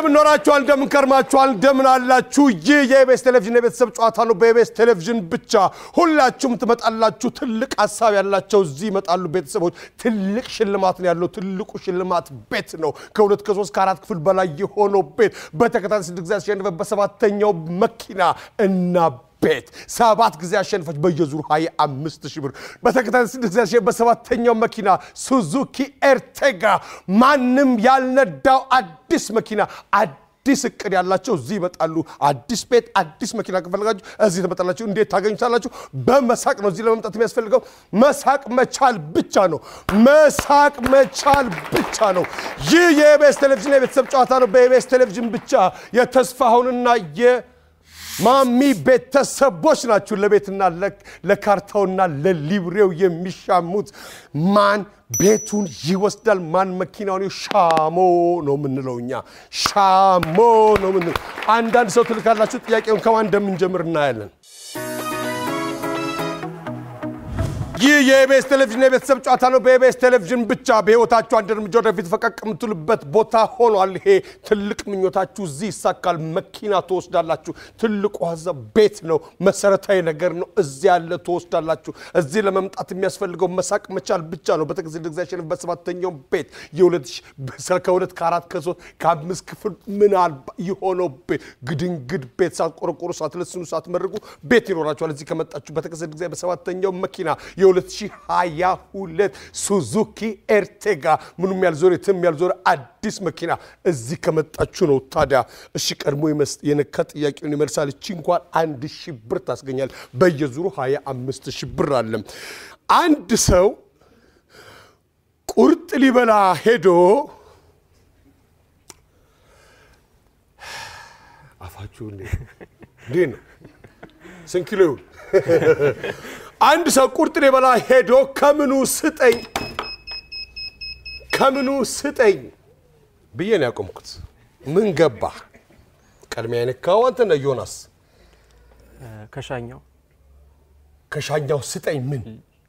እንደምን ኖራችኋል? እንደምን ከርማችኋል? እንደምን አላችሁ? ይህ የኢቢኤስ ቴሌቪዥን የቤተሰብ ጨዋታ ነው። በኢቢኤስ ቴሌቪዥን ብቻ ሁላችሁም ትመጣላችሁ። ትልቅ ሀሳብ ያላቸው እዚህ ይመጣሉ። ቤተሰቦች ትልቅ ሽልማት ነው ያለው። ትልቁ ሽልማት ቤት ነው። ከሁለት ከሶስት ከአራት ክፍል በላይ የሆነው ቤት በተከታታይ ስድስት ጊዜ ያሸነፈ በሰባተኛው መኪና እና ቤት ሰባት ጊዜ አሸንፈች በየዙሩ 25 ሺህ ብር በተከታታይ ስድስት ጊዜ በሰባተኛው መኪና ሱዙኪ ኤርቴጋ ማንም ያልነዳው አዲስ መኪና አዲስ እቅድ ያላቸው እዚህ ይመጣሉ። አዲስ ቤት፣ አዲስ መኪና ከፈለጋችሁ እዚህ ትመጣላችሁ። እንዴት ታገኙታላችሁ? በመሳቅ ነው። እዚህ ለመምጣት የሚያስፈልገው መሳቅ መቻል ብቻ ነው። መሳቅ መቻል ብቻ ነው። ይህ የኢቢኤስ ቴሌቪዥን የቤተሰብ ጨዋታ ነው። በኢቢኤስ ቴሌቪዥን ብቻ የተስፋሁንና የ ማሚ ቤተሰቦች ናችሁ። ለቤትና ለካርታውና ለሊብሬው የሚሻሙት ማን ቤቱን ይወስዳል፣ ማን መኪናውን ሻሞ ነው የምንለው እኛ ሻሞ ነው የምንለው። አንዳንድ ሰው ትልካላችሁ። ጥያቄውን ከማን እንደምንጀምር እናያለን። ይህ የኢቢኤስ ቴሌቪዥን የቤተሰብ ጨዋታ ነው። በኢቢኤስ ቴሌቪዥን ብቻ በህይወታችሁ አንድ እርምጃ ወደፊት ፈቀቅ የምትሉበት ቦታ ሆኗል። ይሄ ትልቅ ምኞታችሁ እዚህ ይሳካል። መኪና ትወስዳላችሁ። ትልቁ ሀሳብ ቤት ነው፣ መሰረታዊ ነገር ነው። እዚህ ያለ ትወስዳላችሁ። እዚህ ለመምጣት የሚያስፈልገው መሳቅ መቻል ብቻ ነው። ጊዜ ያሸንፍ በሰባተኛው ቤት ከሁለት ከአራት ከሶስት ከአምስት ክፍል ምናልባት የሆነው ቤት ግድንግድ ቤት ሳትቆረቆሩ ሳትለስኑ ሳትመርጉ ቤት ይኖራችኋል። እዚህ ከመጣችሁ በተከዜ ጊዜ በሰባተኛው መኪና የ2022 ሱዙኪ ኤርቴጋ ምኑም ያልዞረ የትም ያልዞረ አዲስ መኪና እዚህ ከመጣችሁ ነው። ታዲያ እሺ ቀድሞ የነካ ጥያቄውን ይመልሳል። እቺ እንኳን አንድ ሺህ ብር ታስገኛል። በየዙሩ 25 ሺህ ብር አለ። አንድ ሰው ቁርጥ ሊበላ ሄዶ አፋችሁ እንዴት ነው? ስንት ኪሎ ይሁን? አንድ ሰው ቁርጥ ሊበላ ሄዶ ከምኑ ስጠኝ ከምኑ ስጠኝ ብዬ ነው ያቆምኩት። ምን ገባ? ቀድሚያ የነካው አንተ ነህ ዮናስ። ከሻኛው ከሻኛው ስጠኝ ምን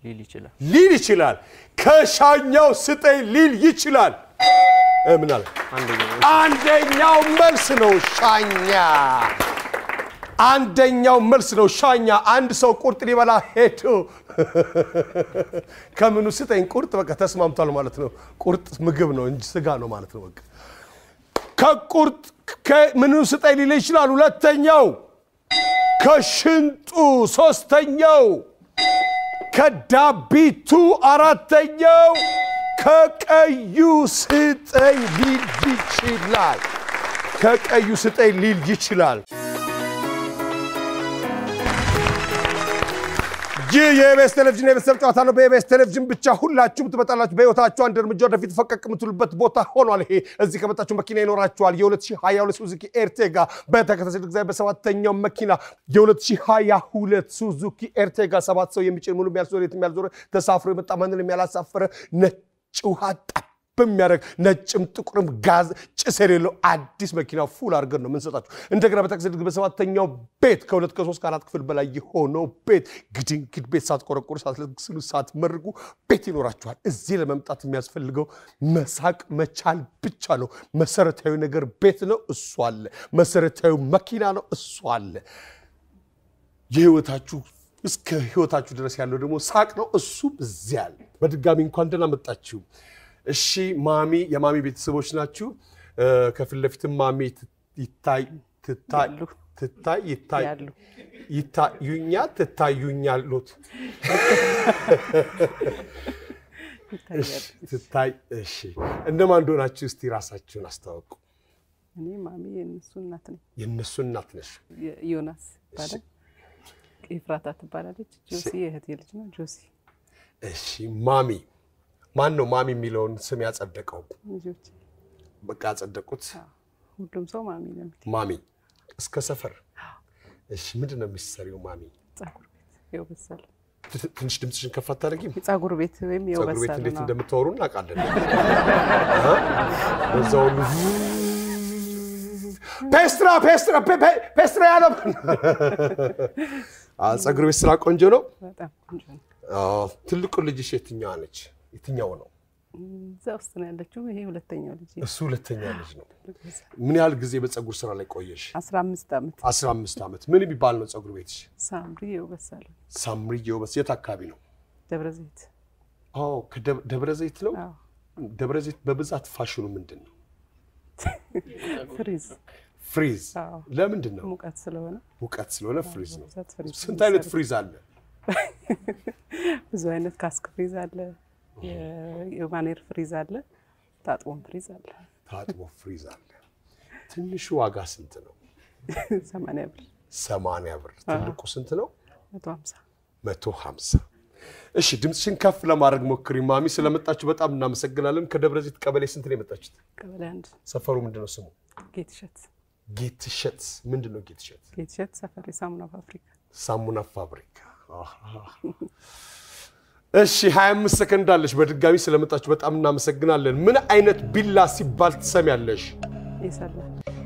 ሊል ይችላል። ሊል ይችላል። ከሻኛው ስጠኝ ሊል ይችላል። ምን አለ? አንደኛው መልስ ነው ሻኛ። አንደኛው መልስ ነው ሻኛ። አንድ ሰው ቁርጥ ሊበላ ሄዶ ከምኑ ስጠኝ ቁርጥ በቃ ተስማምቷል ማለት ነው። ቁርጥ ምግብ ነው እንጂ ስጋ ነው ማለት ነው። በቃ ከቁርጥ ከምኑ ስጠኝ ሊል ይችላል። ሁለተኛው ከሽንጡ፣ ሶስተኛው ከዳቢቱ፣ አራተኛው ከቀዩ ስጠኝ ሊል ይችላል። ከቀዩ ስጠኝ ሊል ይችላል። ይህ የኢቢኤስ ቴሌቪዥን የቤተሰብ ጨዋታ ነው። በኢቢኤስ ቴሌቪዥን ብቻ ሁላችሁም ትመጣላችሁ። በህይወታችሁ አንድ እርምጃ ወደፊት ፈቀቅ የምትሉበት ቦታ ሆኗል። ይሄ እዚህ ከመጣችሁ መኪና ይኖራችኋል። የ2022 ሱዙኪ ኤርቴጋ በተከታታይ ጊዜ በሰባተኛው መኪና የ2022 ሱዙኪ ኤርቴጋ ሰባት ሰው የሚጭን ሙሉ ያልዞረ የትም ያልዞረ ተሳፍሮ የመጣ ማንንም ያላሳፈረ ነጭ ውሃ ጠብ በሚያደርግ ነጭም ጥቁርም ጋዝ ጭስ የሌለው አዲስ መኪና ፉል አድርገን ነው የምንሰጣችሁ። እንደገና በተከሰት በሰባተኛው ቤት ከሁለት ከሶስት ከአራት ክፍል በላይ የሆነው ቤት ግድንግድ ቤት ሳትቆረቆሩ ሳትለስሉ ሳትመርጉ ቤት ይኖራችኋል። እዚህ ለመምጣት የሚያስፈልገው መሳቅ መቻል ብቻ ነው። መሰረታዊ ነገር ቤት ነው፣ እሱ አለ። መሰረታዊ መኪና ነው፣ እሱ አለ። የህይወታችሁ እስከ ህይወታችሁ ድረስ ያለው ደግሞ ሳቅ ነው፣ እሱም እዚያ አለ። በድጋሚ እንኳን ደህና መጣችሁ። እሺ ማሚ የማሚ ቤተሰቦች ናችሁ። ከፊት ለፊትም ማሚ ይታይ ትታይ ያሉ። ትታይ ይታይ ያሉ። ይታዩኛ ትታዩኛሉት ትታይ እሺ። እነማን እንደሆናችሁ እስቲ ራሳችሁን አስተዋውቁ። እኔ ማሚ የእነሱ እናት ነኝ። የእነሱ እናት ነሽ። ዮናስ ይባላል። ኤፍራታ ትባላለች። ጆሲ የእህቴ ልጅ ነው። ጆሲ እሺ ማሚ ማን ነው ማሚ የሚለውን ስም ያጸደቀው? በቃ ያጸደቁት ሁሉም ሰው ማሚ ነው ማሚ እስከ ሰፈር። እሺ ምንድን ነው የምትሰሪው ማሚ? ጸጉር ቤት የውበት ሳሎን ትንሽ ድምፅሽን ከፍ አታደርጊም? የጸጉር ቤት ወይም የውበት እንዴት ሳሎን አዎ። እንደምታወሩ እናውቃለን። እ? በዛ ሁሉ ፔስትራ ፔስትራ ፔስትራ ያለው ጸጉር ቤት ስራ ቆንጆ ነው። ትልቁ ልጅሽ የትኛዋ ነች? የትኛው ነው? እዛ ውስጥ ነው ያለችው። ይሄ ሁለተኛው ልጅ እሱ ሁለተኛ ልጅ ነው። ምን ያህል ጊዜ በፀጉር ስራ ላይ ቆየሽ? አስራ አምስት ዓመት 15 ዓመት። ምን የሚባል ነው ፀጉር ቤትሽ? ሳምሪ የውበት ሳሎን ሳምሪ የውበት የት አካባቢ ነው? ደብረ ዘይት። አዎ ከደብረ ዘይት ነው። ደብረ ዘይት በብዛት ፋሽኑ ምንድን ነው? ፍሪዝ ፍሪዝ። ለምንድን ነው? ሙቀት ስለሆነ ሙቀት ስለሆነ ፍሪዝ ነው። ስንት አይነት ፍሪዝ አለ? ብዙ አይነት ካስክ ፍሪዝ አለ፣ የማኔር ፍሪዝ አለ፣ ታጥቦን ፍሪዝ አለ። ታጥቦ ፍሪዝ አለ። ትንሹ ዋጋ ስንት ነው? ሰማንያ ብር ሰማንያ ብር። ትልቁ ስንት ነው? መቶ ሀምሳ መቶ ሀምሳ እሺ ድምፅሽን ከፍ ለማድረግ ሞክሪ ማሚ። ስለመጣችሁ በጣም እናመሰግናለን። ከደብረ ዘይት ቀበሌ ስንት ነው የመጣችሁት? ቀበሌ አንድ ሰፈሩ ምንድን ነው ስሙ? ጌትሸት ጌትሸት። ምንድን ነው ጌትሸት? ጌትሸት ሰፈር የሳሙና ፋብሪካ ሳሙና ፋብሪካ። እሺ 25 ሰከንድ አለሽ። በድጋሚ ስለመጣችሁ በጣም እናመሰግናለን። ምን አይነት ቢላ ሲባል ትሰሚያለሽ?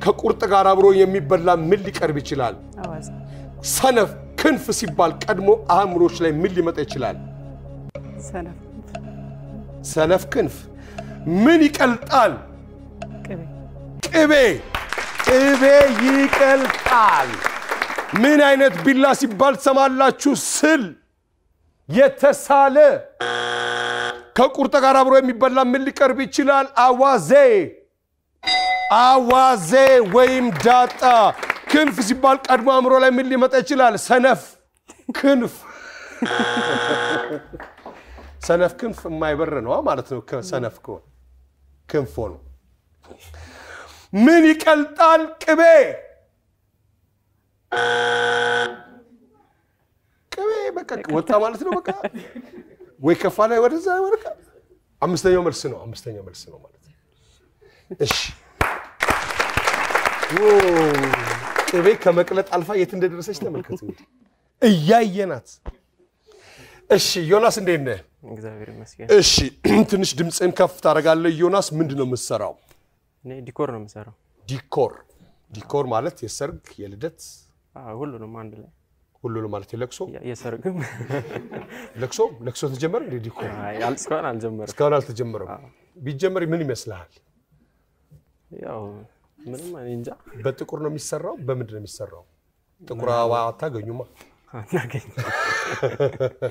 ከቁርጥ ጋር አብሮ የሚበላ ምን ሊቀርብ ይችላል? ሰነፍ ክንፍ ሲባል ቀድሞ አእምሮች ላይ ምን ሊመጣ ይችላል? ሰነፍ ክንፍ። ምን ይቀልጣል? ቅቤ ቅቤ ቅቤ ይቀልጣል። ምን አይነት ቢላ ሲባል ትሰማላችሁ? ስል የተሳለ ከቁርጥ ጋር አብሮ የሚበላ ምን ሊቀርብ ይችላል? አዋዜ አዋዜ ወይም ዳጣ። ክንፍ ሲባል ቀድሞ አእምሮ ላይ ምን ሊመጣ ይችላል? ሰነፍ ክንፍ። ሰነፍ ክንፍ የማይበር ነው ማለት ነው። ሰነፍ ከሆነ ክንፍ ነው። ምን ይቀልጣል? ቅቤ በቃ ወጣ ማለት ነው። በቃ ወይ ከፋ ላይ ወደዛ ወደቃ። አምስተኛው መልስ ነው። አምስተኛው መልስ ነው ማለት ነው። እሺ ቅቤ ከመቅለጥ አልፋ የት እንደደረሰች ተመልከት እንግዲህ እያየናት። እሺ ዮናስ እንዴት ነህ? እግዚአብሔር ይመስገን። እሺ ትንሽ ድምፅን ከፍ ታደርጋለህ። ዮናስ ምንድን ነው የምትሰራው? ዲኮር ነው የምሰራው። ዲኮር ዲኮር ማለት የሰርግ የልደት አዎ፣ ሁሉንም አንድ ላይ ሁሉንም ማለት የለቅሶ የ- የሰርግም ለቅሶ ለቅሶ ተጀመረ አይ፣ አል- እስካሁን አልጀመረም። እስካሁን አልተጀመረም። ቢጀመር ምን ይመስልሃል? ያው ምንም እኔ እንጃ በጥቁር ነው የሚሰራው? በምንድን ነው የሚሰራው? ጥቁር አበባ አታገኙማ። አናገኝ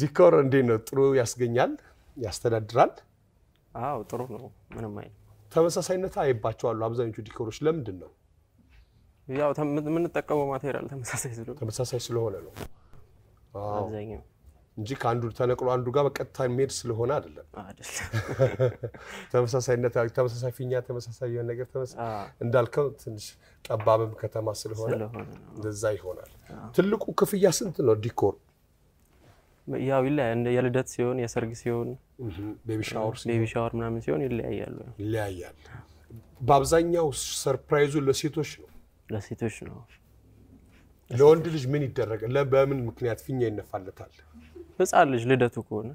ዲኮር እንዴት ነው? ጥሩ ያስገኛል፣ ያስተዳድራል። አዎ፣ ጥሩ ነው። ምንም አይ ተመሳሳይነት አይባቸዋሉ አብዛኞቹ ዲኮሮች። ለምንድን ነው? ያው የምንጠቀመው material ተመሳሳይ ስለሆነ ተመሳሳይ ስለሆነ ነው አብዛኛው እንጂ ከአንዱ ተነቅሎ አንዱ ጋር በቀጥታ የሚሄድ ስለሆነ አይደለም። ተመሳሳይነት ተመሳሳይ ፊኛ፣ ተመሳሳይ የሆነ ነገር እንዳልከው ትንሽ ጠባብም ከተማ ስለሆነ እንደዛ ይሆናል። ትልቁ ክፍያ ስንት ነው? decor ያው ይለያል። የልደት ሲሆን የሰርግ ሲሆን baby shower ምናምን ሲሆን ይለያያሉ። ይለያያል። በአብዛኛው surprise ኡ ለሴቶች ነው። ለሴቶች ነው። ለወንድ ልጅ ምን ይደረጋል? በምን ምክንያት ፊኛ ይነፋለታል? ህፃን ልጅ ልደቱ ከሆነ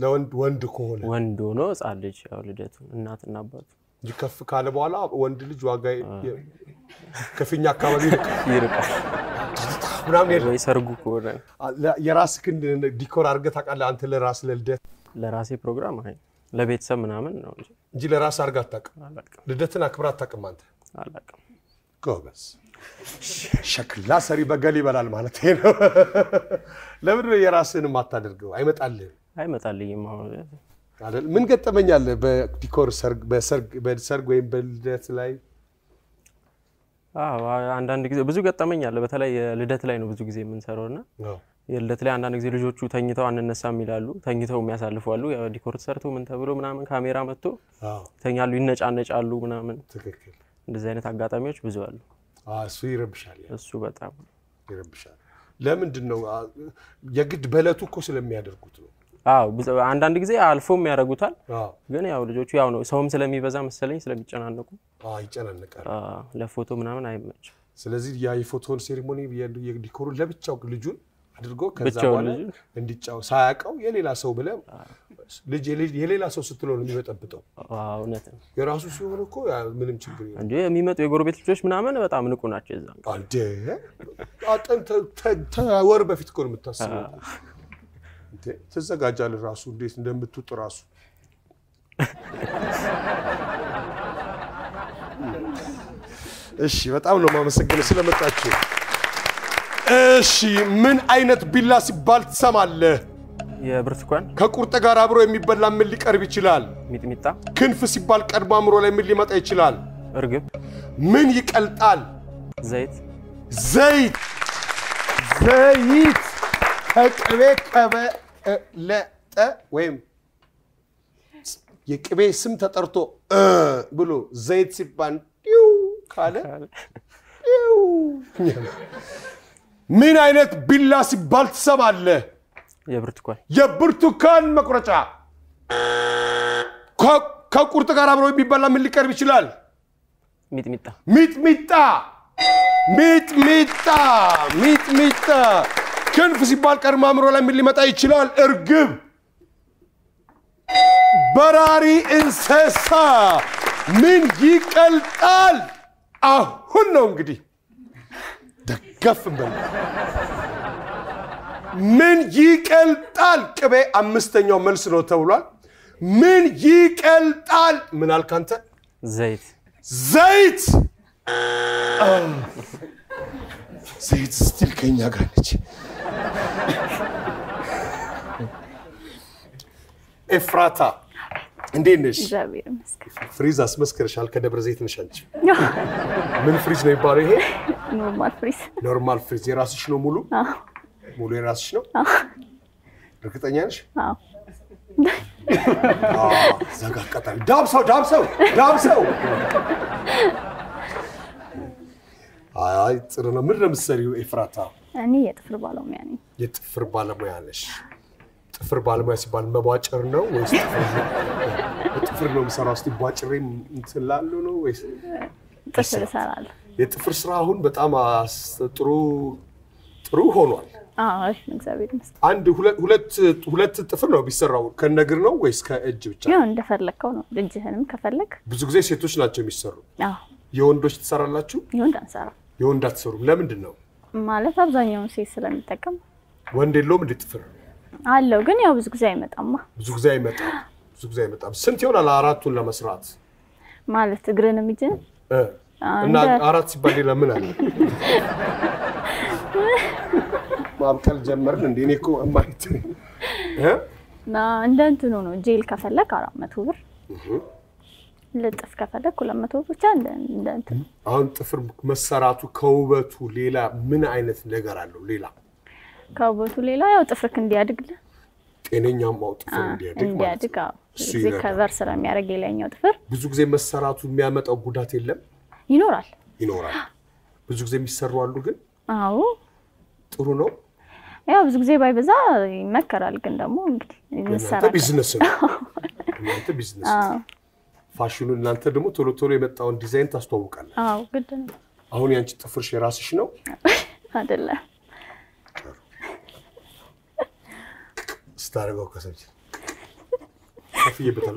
ለወንድ ወንድ ከሆነ ወንድ ሆኖ ህፃን ልጅ ያው ልደቱ እናትና አባቱ ከፍ ካለ በኋላ ወንድ ልጅ ዋጋ ከፊኛ አካባቢ ይርቃል ምናምን ወይ ሰርጉ ከሆነ የራስህን ዲኮር አድርገህ ታውቃለህ? አንተ ለራስ ለልደት ለራሴ ፕሮግራም አይ ለቤተሰብ ምናምን ነው እንጂ ለራስ አድርገህ አታውቅም። ልደትን አክብረህ አታውቅም አንተ። አላውቅም። ጎበዝ ሸክላ ሰሪ በገል ይበላል ማለት ነው። ነው የራስህን የማታደርገው? አይመጣልህም አይመጣልኝም? ምን ገጠመኛል በዲኮር ሰርግ በሰርግ ወይም በልደት ላይ አዎ አንዳንድ ጊዜ ብዙ ገጠመኝ አለ። በተለይ የልደት ላይ ነው ብዙ ጊዜ የምንሰራው እና የልደት ላይ አንዳንድ ጊዜ ልጆቹ ተኝተው አንነሳም ይላሉ። ተኝተው የሚያሳልፉ አሉ። ዲኮር ተሰርቶ ምን ተብሎ ምናምን ካሜራ መጥቶ ይተኛሉ፣ ይነጫነጫሉ ምናምን። ትክክል። እንደዚህ አይነት አጋጣሚዎች ብዙ አሉ። እሱ ይረብሻል፣ እሱ በጣም ይረብሻል። ለምንድን ነው የግድ በእለቱ እኮ ስለሚያደርጉት ነው። አዎ አንዳንድ ጊዜ አልፎም ያደርጉታል። ግን ያው ልጆቹ ያው ነው ሰውም ስለሚበዛ መሰለኝ ስለሚጨናነቁ አዎ፣ ይጨናነቃል። ለፎቶ ምናምን አይመችም። ስለዚህ ያ የፎቶን ሴሪሞኒ የዲኮሩን ለብቻው ልጁን አድርጎ ከዛ በኋላ? እንዲጫው ሳያውቀው የሌላ ሰው ብለህ ልጅ የሌ- የሌላ ሰው ስትለው ነው የሚበጠብጠው። አዎ እውነት ነው የራሱ ሲሆን እኮ ምንም ችግር የለም። እንጂ የሚመጡ የጎረቤት ልጆች ምናምን በጣም ንቁ ናቸው። ተ- ተ- ተወር በፊት እኮ ነው የምታስበው። ትዘጋጃለህ ራሱ እንዴት እንደምትውጥ ራሱ እሺ በጣም ነው የማመሰግነው ስለመጣችሁ እሺ ምን አይነት ቢላ ሲባል ትሰማለህ? የብርቱካን? ከቁርጥ ጋር አብሮ የሚበላ ምን ሊቀርብ ይችላል? ሚጥሚጣ፣ ክንፍ ሲባል ቀድሞ አእምሮ ላይ ምን ሊመጣ ይችላል? እርግብ፣ ምን ይቀልጣል? ዘይት፣ ዘይት! ዘይት! ከቅቤ ከበለጠ ወይም የቅቤ ስም ተጠርቶ ብሎ ዘይት ሲባል ካለ ምን አይነት ቢላ ሲባል ትሰማለህ? የብርቱካን፣ የብርቱካን መቁረጫ። ከቁርጥ ጋር አብሮ የሚበላ ምን ሊቀርብ ይችላል? ሚጥሚጣ፣ ሚጥሚጣ! ሚጥሚጣ! ሚጥሚጣ! ክንፍ ሲባል ቀድሞ አእምሮ ላይ ምን ሊመጣ ይችላል? እርግብ! በራሪ እንስሳ! ምን ይቀልጣል? አሁን ነው እንግዲህ ደገፍ በል። ምን ይቀልጣል? ቅቤ አምስተኛው መልስ ነው ተብሏል። ምን ይቀልጣል? ምን አልክ አንተ? ዘይት፣ ዘይት ዘይት still ከኛ ጋር ነች። ኤፍራታ እንዴት ነሽ? እግዚአብሔር ይመስገን። ፍሪዝ አስመስክርሻል። ከደብረ ዘይት ነሽ አንቺ። ምን ፍሪዝ ነው የሚባለው ይሄ? normal ፍሪዝ። normal ፍሪዝ የራስሽ ነው? ሙሉ ሙሉ የራስሽ ነው? እርግጠኛ ነሽ? አቃጣሚ ዳብሰው ዳብሰው ዳብሰው። አይ ጥሩ ነው። ምን ነው የምትሰሪው ኤፍራታ? እኔ የጥፍር ባለሙያ ነኝ። የጥፍር ባለሙያ ነሽ። ጥፍር ባለሙያ ሲባል መቧጨር ነው ወይስ ጥፍር ነው የምሰራው? እስኪ ቧጭሬ እንትን ላለው ነው ወይስ ጥፍር እሰራለሁ። የጥፍር ስራ አሁን በጣም አስ- ጥሩ ጥሩ ሆኗል። አዎ፣ አሪፍ ነው። እግዚአብሔር ይመስገን። አንድ ሁለት ሁለት ሁለት ጥፍር ነው የሚሰራው ከነግር ነው ወይስ ከእጅ ብቻ? ያው እንደፈለግከው ነው። እጅህንም ከፈለግ ብዙ ጊዜ ሴቶች ናቸው የሚሰሩ። አዎ፣ የወንዶች ትሰራላችሁ? የወንድ አንሰራ የወንድ አትሰሩም። ለምንድን ነው? ማለት አብዛኛውን ሴት ስለሚጠቀም ወንድ የለውም እንዴ ጥፍር? አለው፣ ግን ያው ብዙ ጊዜ አይመጣማ። ብዙ ጊዜ አይመጣም። ብዙ ጊዜ አይመጣም። ስንት ይሆናል አራቱን ለመስራት? ማለት እግርንም እጅን እ እና አራት ሲባል ሌላ ምን አለ? ማብቀል ጀመርን እንዴ? እኔ እኮ ማለት እንደ እንትኑ ነው። ጄል ከፈለግ አራት መቶ ብር ልጥፍ ከፈለግ ሁለት መቶ ብር ብቻ እንደ እንደ እንትኑ አሁን ጥፍር መሰራቱ ከውበቱ ሌላ ምን አይነት ነገር አለው? ሌላ ከውበቱ ሌላ ያው ጥፍርክ እንዲያድግልህ ጤነኛማው ጥፍር እንዲያድግ ማለት ነው። cover ስለሚያደርግ የላይኛው ጥፍር ብዙ ጊዜ መሰራቱ የሚያመጣው ጉዳት የለም ይኖራል። ይኖራል። ብዙ ጊዜ የሚሰሩ አሉ፣ ግን አዎ ጥሩ ነው። ያው ብዙ ጊዜ ባይበዛ ይመከራል። ግን ደግሞ እንግዲህ ቢዝነስ ነው። እናንተ ቢዝነስ ፋሽኑ እናንተ ደግሞ ቶሎ ቶሎ የመጣውን ዲዛይን ታስተዋውቃለን። አዎ ግድ ነው አሁን ያንቺ ጥፍርሽ የራስሽ ነው። አይደለም? ስታደርገው ከሰች ከፍዬበታል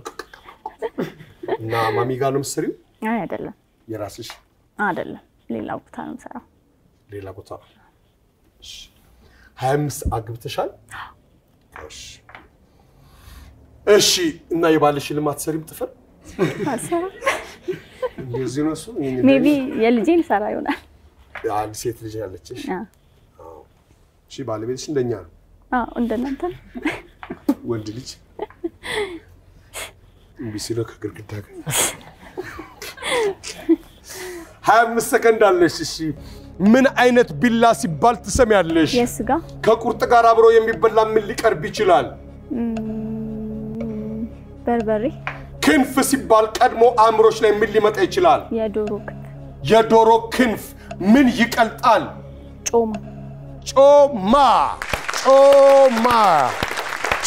እና ማሚ ጋር ነው የምትሰሪው? አይ አይደለም፣ የራስሽ አይደለም። ሌላ ቦታ ነው የምሰራው። ሌላ ቦታ ሀያ አምስት አግብተሻል? እሺ እሺ። እና የባልሽን አትሰሪም ጥፍር? እንደዚህ ነው እሱ። ሜቢ የልጄን ሰራ ይሆናል። አንድ ሴት ልጅ ያለችሽ። አዎ እሺ ባለቤትሽ እንደኛ ነው እንደናንተ ወንድ ልጅ እምቢ ሲለው ከግድግዳ ጋር ሀያ አምስት ሰከንድ አለሽ። እሺ ምን አይነት ቢላ ሲባል ትሰሚያለሽ? የስጋ ከቁርጥ ጋር አብሮ የሚበላ ምን ሊቀርብ ይችላል? በርበሬ፣ ክንፍ ሲባል ቀድሞ አእምሮች ላይ ምን ሊመጣ ይችላል? የዶሮ ክት፣ የዶሮ ክንፍ ምን ይቀልጣል? ጮማ፣ ጮማ ጮማ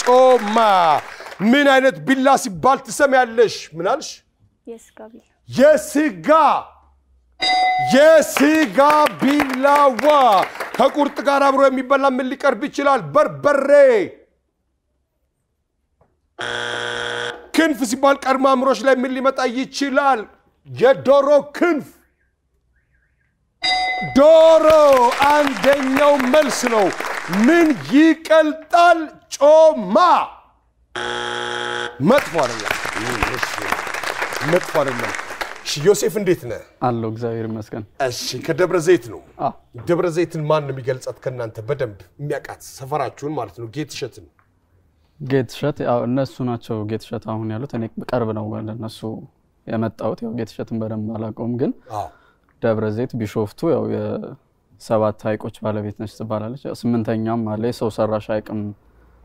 ጮማ ምን አይነት ቢላ ሲባል ትሰሚያለሽ? ምን አልሽ? የስጋ የስጋ ቢላዋ ከቁርጥ ጋር አብሮ የሚበላ ምን ሊቀርብ ይችላል? በርበሬ። ክንፍ ሲባል ቀድሞ አእምሮች ላይ ምን ሊመጣ ይችላል? የዶሮ ክንፍ። ዶሮ አንደኛው መልስ ነው። ምን ይቀልጣል? ጮማ መጥፎ አይደለም። መጥፎ አይደለም። እሺ፣ ዮሴፍ እንዴት ነህ? አለው እግዚአብሔር ይመስገን። እሺ፣ ከደብረ ዘይት ነው። ደብረ ዘይትን ማን ነው የሚገልጻት ከእናንተ በደንብ የሚያውቃት ሰፈራችሁን ማለት ነው? ጌት እሸትን ጌት እሸት እነሱ ናቸው ጌት እሸት አሁን ያሉት። እኔ ቅርብ ነው ወደ እነሱ የመጣሁት። ያው ጌት እሸትን በደንብ አላውቀውም፣ ግን ደብረ ዘይት ቢሾፍቱ ያው የሰባት ሐይቆች ባለቤት ነች ትባላለች። ስምንተኛም አለ የሰው ሰራሽ ሐይቅም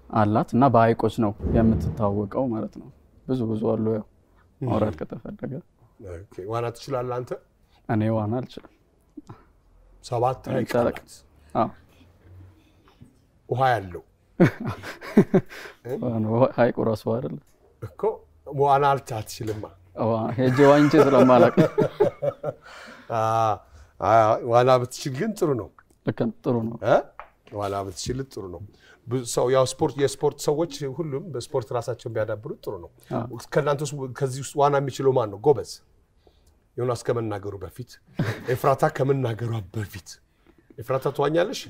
አላት እና በሐይቆች ነው የምትታወቀው ማለት ነው። ብዙ ብዙ አሉ። ያው ማውራት ከተፈለገ ዋና ትችላለህ አንተ? እኔ ዋና አልችልም። ሰባት አዎ ውሃ ያለው ሐይቁ ራሱ አይደለ እኮ ዋና አልት አትችልማ። ሄጄ ዋኝቼ ስለማላውቅ ዋና ብትችል ግን ጥሩ ነው ልክ ነው። ጥሩ ነው። እ? ዋና ብትችል ጥሩ ነው። ሰው ያው ስፖርት የስፖርት ሰዎች ሁሉም በስፖርት ራሳቸውን ቢያዳብሩ ጥሩ ነው። ከእናንተ ውስጥ ከዚህ ውስጥ ዋና የሚችለው ማን ነው ጎበዝ? ዮናስ ከመናገሩ በፊት ኤፍራታ ከመናገሯ በፊት ኤፍራታ ትዋኛለሽ?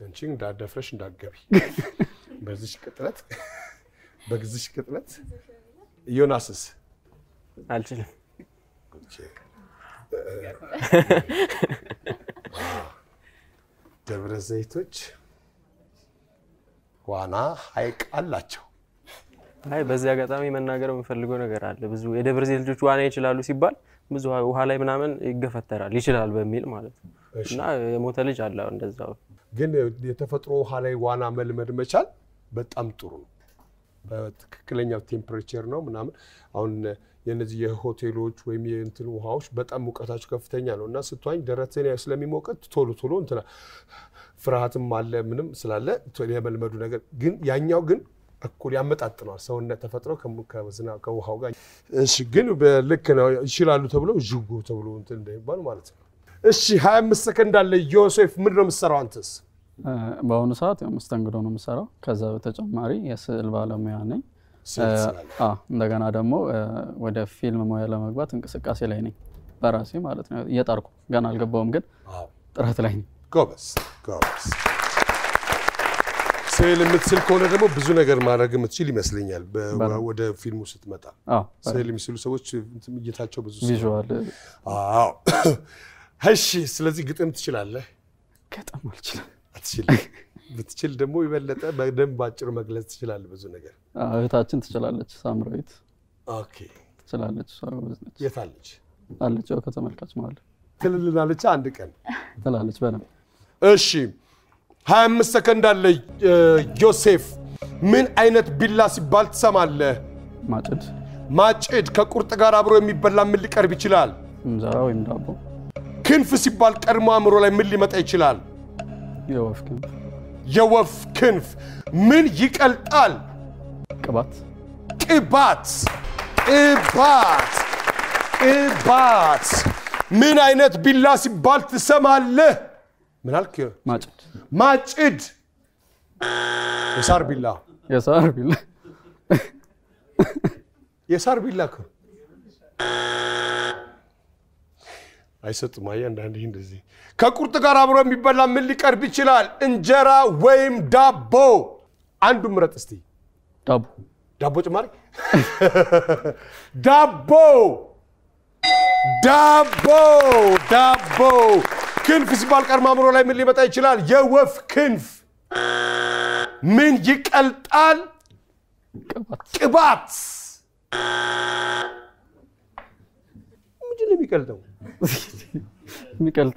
አንቺ እንዳደፍረሽ እንዳትገቢ በዚሽ ቅጥነት በዚሽ ቅጥነት። ዮናስስ አልችልም። ደብረ ዘይቶች ዋና ሐይቅ አላቸው። አይ በዚህ አጋጣሚ መናገር የምፈልገው ነገር አለ። ብዙ የደብረ ዘይት ልጆች ዋና ይችላሉ ሲባል ብዙ ውሃ ላይ ምናምን ይገፈተራል ይችላል በሚል ማለት ነው። እና የሞተ ልጅ አለ እንደዛው ግን የተፈጥሮ ውሃ ላይ ዋና መልመድ መቻል በጣም ጥሩ ነው። በትክክለኛው temperature ነው ምናምን። አሁን የነዚህ የሆቴሎች ወይም የእንትን ውሃዎች በጣም ሙቀታቸው ከፍተኛ ነው እና ስትዋኝ ደረትን ስለሚሞቀት ቶሎ ቶሎ እንትና ፍርሃትም አለ ምንም ስላለ የመልመዱ ነገር ግን ያኛው ግን እኩል ያመጣጥነዋል ሰውነት ተፈጥሮ ከሙ- ከዝና ከውሃው ጋር። እሺ ግን ልክ ነው ይችላሉ ተብሎ ዥጉ ተብሎ እንትን እንደሚባል ማለት ነው። እሺ 25 ሰከንድ አለ። ዮሴፍ ምንድን ነው የምትሰራው አንተስ? በአሁኑ ሰዓት መስተንግዶ ነው የምሰራው። ከዛ በተጨማሪ የስዕል ባለሙያ ነኝ። እንደገና ደግሞ ወደ ፊልም ሙያ ለመግባት እንቅስቃሴ ላይ ነኝ በራሴ ማለት ነው። እየጣርኩ ገና አልገባውም፣ ግን ጥረት ላይ ነኝ። ጎበዝ ጎበዝ። ስዕል የምትስል ከሆነ ደግሞ ብዙ ነገር ማድረግ የምትችል ይመስለኛል። ወደ ፊልሙ ስትመጣ ስዕል የሚስሉ ሰዎች እይታቸው ብዙ visual አዎ። እሺ፣ ስለዚህ ግጥም ትችላለህ? ግጥም አልችልም። አትችልም። ብትችል ደግሞ የበለጠ በደንብ ባጭሩ መግለጽ ትችላለህ ብዙ ነገር። እህታችን ትችላለች፣ ሳምራዊት okay። ትችላለች። የት አለች? አለች። ያው ከተመልካች መሀል ትልልናለች አንድ ቀን። ትላለች በደንብ እሺ 25 ሰከንድ አለ። ዮሴፍ ምን አይነት ቢላ ሲባል ትሰማለህ? ማጭድ፣ ማጭድ ከቁርጥ ጋር አብሮ የሚበላ ምን ሊቀርብ ይችላል? እንጀራ ወይም ዳቦ፣ ክንፍ ሲባል ቀድሞ አእምሮ ላይ ምን ሊመጣ ይችላል? የወፍ ክንፍ፣ የወፍ ክንፍ። ምን ይቀልጣል? ቅባት፣ ቅባት ቅባት ቅባት። ምን አይነት ቢላ ሲባል ትሰማለህ? ምን አልክ? ማጭድ፣ ማጭድ የሳር ቢላ የሳር ቢላ፣ የሳር ቢላ እኮ አይሰጡም። አየህ አንዳንዴ እንደዚህ ከቁርጥ ጋር አብሮ የሚበላ ምን ሊቀርብ ይችላል? እንጀራ ወይም ዳቦ። አንዱ ምረጥ እስቲ። ዳቦ፣ ዳቦ ጭማሪ፣ ዳቦ፣ ዳቦ፣ ዳቦ። ክንፍ ሲባል ቀድሞ አእምሮ ላይ ምን ሊመጣ ይችላል? የወፍ ክንፍ። ምን ይቀልጣል? ቅባት፣ ቅባት። ምንድን ነው የሚቀልጠው? የሚቀልጥ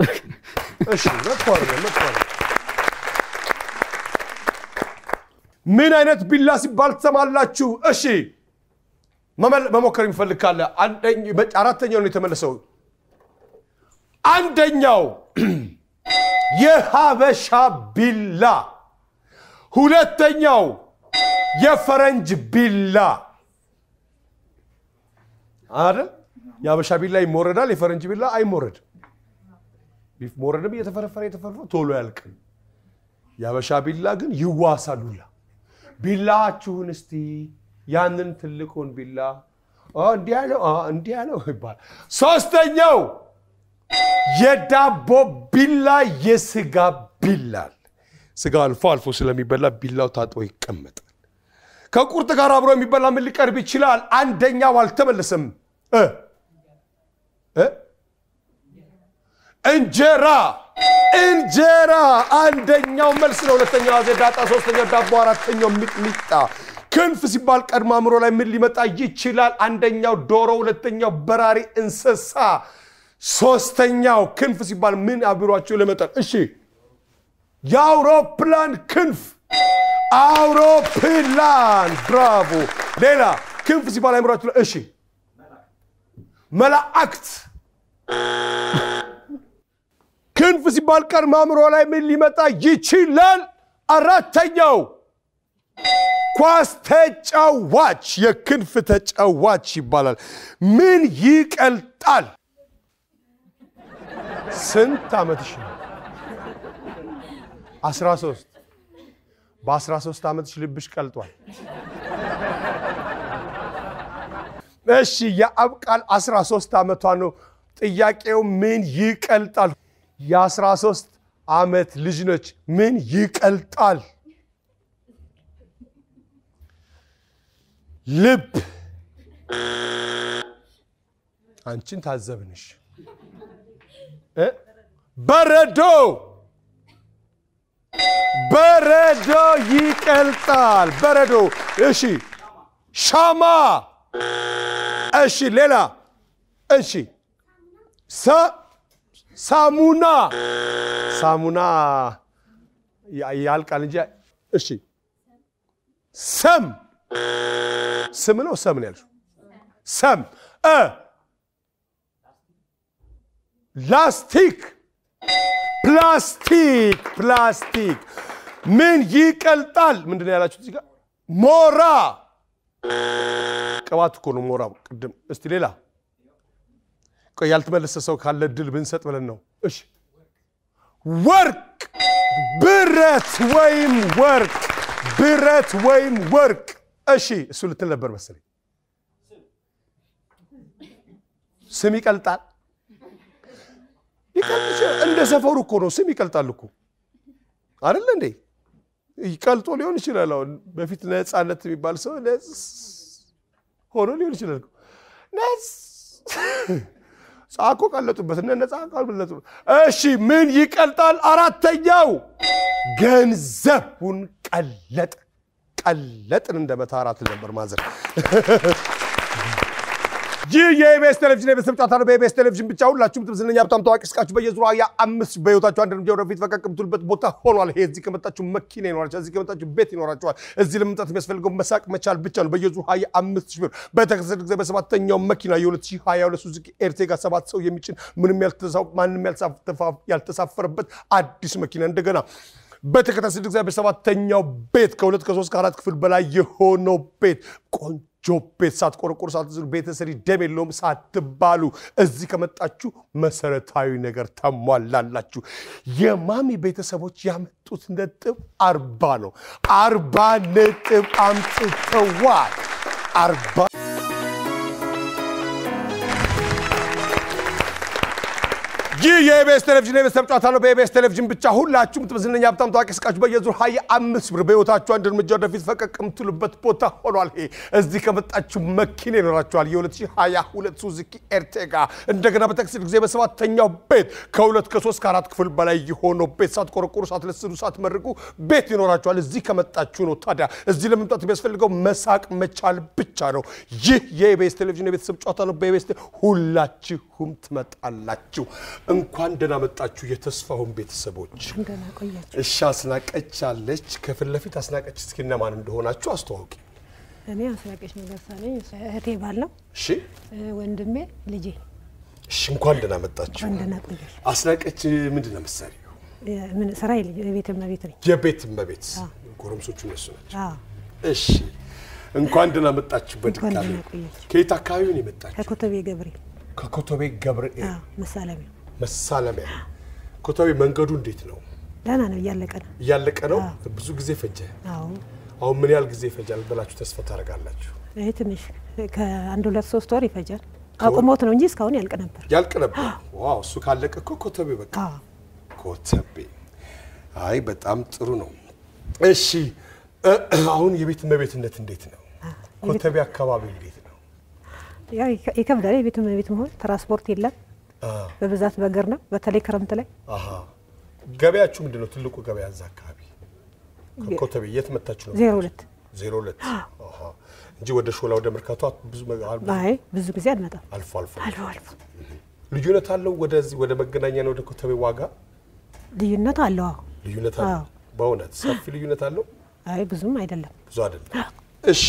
እሺ መጥፎ አይደለም፣ መጥፎ አይደለም። ምን አይነት ቢላ ሲባል ትሰማላችሁ? እሺ መሞከር የሚፈልግ ካለ አራተኛው ነው የተመለሰው። አንደኛው የሀበሻ ቢላ፣ ሁለተኛው የፈረንጅ ቢላ አይደል? የሀበሻ ቢላ ይሞረዳል፣ የፈረንጅ ቢላ አይሞረድም። ቢሞረድም እየተፈረፈረ እየተፈረፈረ ቶሎ ያልቅም። የሀበሻ ቢላ ግን ይዋሳሉላ። ቢላችሁን እስቲ ያንን ትልቁን ቢላ እንዲህ ያለው እንዲህ ያለው ይባላል። ሶስተኛው የዳቦ ቢላ፣ የስጋ ቢላል ስጋ አልፎ አልፎ ስለሚበላ ቢላው ታጥቦ ይቀመጣል። ከቁርጥ ጋር አብሮ የሚበላ ምን ሊቀርብ ይችላል? አንደኛው አልተመለሰም። እንጀራ እንጀራ አንደኛው መልስ ነው። ሁለተኛው አዘዳጣ፣ ሶስተኛው ዳቦ፣ አራተኛው ሚጥሚጣ። ክንፍ ሲባል ቀድሞ አእምሮ ላይ ምን ሊመጣ ይችላል? አንደኛው ዶሮ፣ ሁለተኛው በራሪ እንስሳ፣ ሶስተኛው ክንፍ ሲባል ምን አብሯቸው ለመጠን እሺ፣ የአውሮፕላን ክንፍ አውሮፕላን። ብራቮ። ሌላ ክንፍ ሲባል አእምሯቸው ላይ እሺ፣ መላእክት ክንፍ ሲባል ቀድሞ አእምሮ ላይ ምን ሊመጣ ይችላል? አራተኛው ኳስ ተጫዋች፣ የክንፍ ተጫዋች ይባላል። ምን ይቀልጣል? ስንት ዓመትሽ ነው? 13 በ13 ዓመትሽ ልብሽ ቀልጧል። እሺ የአብ ቃል 13 ዓመቷ ነው። ጥያቄው ምን ይቀልጣል? የ13 ዓመት ልጅ ነች። ምን ይቀልጣል? ልብ። አንቺን ታዘብንሽ።? በረዶ በረዶ ይቀልጣል። በረዶ። እሺ ሻማ። እሺ ሌላ። እሺ ሳ- ሳሙና! ሳሙና! ያልቃል እንጂ እሺ። ሰም! ስም ነው? ሰም ነው ያልሽው? ሰም! እ! ላስቲክ ፕላስቲክ! ፕላስቲክ! ምን ይቀልጣል? ምንድን ነው ያላችሁት እዚህ ጋር? ሞራ! ቅባት እኮ ነው ሞራ ቅድም እስቲ ሌላ ያልተመለሰ ሰው ካለ ድል ብንሰጥ ብለን ነው። እሺ። ወርቅ ብረት ወይም ወርቅ ብረት ወይም ወርቅ። እሺ እሱ ልትል ነበር መሰለኝ። ስም ይቀልጣል? እንደ ሰፈሩ እኮ ነው። ስም ይቀልጣል እኮ። አይደለ እንዴ? ይቀልጦ ሊሆን ይችላል። አሁን በፊት ነፃነት የሚባል ሰው ሆኖ ሊሆን ይችላል ነጽ ጻቆ ቀለጡበት እነ ነፃ ቀለጡ እሺ ምን ይቀልጣል? አራተኛው ገንዘቡን ቀለጠ። ቀለጥን እንደ መታ አራት ነበር ማዘር ይህ የኢቢኤስ ቴሌቪዥን የቤተሰብ ጨዋታ ነው። በኢቢኤስ ቴሌቪዥን ብቻ ሁላችሁም ትምስለኛ በጣም ታዋቂ እስቃችሁ በየዙሪያ የአምስት በህይወታችሁ አንድ እርምጃ ወደፊት ፈቀቅ የምትሉበት ቦታ ሆኗል። ይሄ እዚህ ከመጣችሁ መኪና ይኖራችኋል። እዚህ ከመጣችሁ ቤት ይኖራችኋል። እዚህ ለመምጣት የሚያስፈልገው መሳቅ መቻል ብቻ ነው። በየዙሪያ የአምስት ሺህ ብር በተከሰተ ጊዜ በሰባተኛው መኪና የ2022 ሱዙኪ ኤርቴጋ ሰባት ሰው የሚጭን ምንም ማንም ያልተሳፈረበት አዲስ መኪና እንደገና በተከታታይ ጊዜ በሰባተኛው ቤት ከሁለት ከሶስት ከአራት ክፍል በላይ የሆነው ቤት ቆንጆ ቤት ሳትቆረቆሩ ሳትዝሩ ቤተሰሪ ደም የለውም ሳትባሉ እዚህ ከመጣችሁ መሰረታዊ ነገር ተሟላላችሁ። የማሚ ቤተሰቦች ያመጡት ነጥብ አርባ ነው። አርባ ነጥብ አምጥተዋል። አርባ ይህ የኢቢኤስ ቴሌቪዥን ጨዋታ ነው። በኢቢኤስ ቴሌቪዥን ብቻ ሁላችሁም ትምዝነኛ ሀብታም ታዋቂ እስቃችሁ በየዙር ሀያ አምስት ብር በህይወታችሁ አንድ እርምጃ ወደፊት ፈቀቅ የምትሉበት ቦታ ሆኗል። ይሄ እዚህ ከመጣችሁ መኪና ይኖራችኋል። የ2022 ሱዙኪ ኤርቴጋ እንደገና በተክሲድ ጊዜ በሰባተኛው ቤት ከሁለት ከሶስት ከአራት ክፍል በላይ የሆነው ቤት ሳትቆረቆሩ ሳትለስኑ ሳትመርቁ ቤት ይኖራችኋል። እዚህ ከመጣችሁ ነው። ታዲያ እዚህ ለመምጣት የሚያስፈልገው መሳቅ መቻል ብቻ ነው። ይህ የኢቢኤስ ቴሌቪዥን የቤተሰብ ጨዋታ ነው። በኢቢኤስ ሁላችሁም ትመጣላችሁ። እንኳን ደህና መጣችሁ የተስፋሁን ቤተሰቦች። እሺ አስናቀች አለች። ከፊት ለፊት አስናቀች፣ እስኪ እነማን እንደሆናችሁ አስተዋውቂ። እኔ አስናቀች መገርሳ ነኝ። እህቴ ባል ነው፣ እሺ ወንድሜ ልጄ። እሺ፣ እንኳን ደህና መጣችሁ። እንኳን ደህና ቆያችሁ። አስናቀች ምንድን ነው የምትሰሪው? ምን ስራ የቤት እመቤት ነኝ። የቤት እመቤት። ጎረምሶቹ እነሱ ናቸው። እሺ፣ እንኳን ደህና መጣችሁ በድጋሚ። ከየት አካባቢ ነው የመጣችሁ? ከኮተቤ ገብርኤል ከኮተቤ ገብርኤል መሳለሚያ መሳለሚያ። ኮተቤ መንገዱ እንዴት ነው? ደህና ነው፣ እያለቀ ነው። እያለቀ ነው? ብዙ ጊዜ ፈጀ? አሁን ምን ያህል ጊዜ ይፈጃል ብላችሁ ተስፋ ታደርጋላችሁ? ይሄ ትንሽ ከአንድ ሁለት ሶስት ወር ይፈጃል። አቁሞት ነው እንጂ እስካሁን ያልቅ ነበር። ያልቅ ነበር። wow! እሱ ካለቀ እኮ ኮተቤ በቃ አዎ፣ ኮተቤ። አይ በጣም ጥሩ ነው። እሺ አሁን የቤት እመቤትነት እንዴት ነው? ኮተቤ አካባቢ እንዴት ነው? ያው ይከ- ይከብዳል። የቤት እመቤት መሆን ትራንስፖርት የለም። በብዛት በእግር ነው። በተለይ ክረምት ላይ ገበያችሁ ምንድን ነው? ትልቁ ገበያ እዛ አካባቢ ከኮተቤ የት መታችሁ ነው? ዜሮ ሁለት ዜሮ ሁለት እንጂ ወደ ሾላ ወደ መርካቶ ብዙ አይ ብዙ ጊዜ አልመጣም። አልፎ አልፎ አልፎ አልፎ ልዩነት አለው። ወደዚህ ወደ መገናኛ ነው ወደ ኮተቤ ዋጋ ልዩነት አለው። ልዩነት አለው። አዎ። በእውነት ሰፊ ልዩነት አለው። አይ ብዙም አይደለም። ብዙ አይደለም። እሺ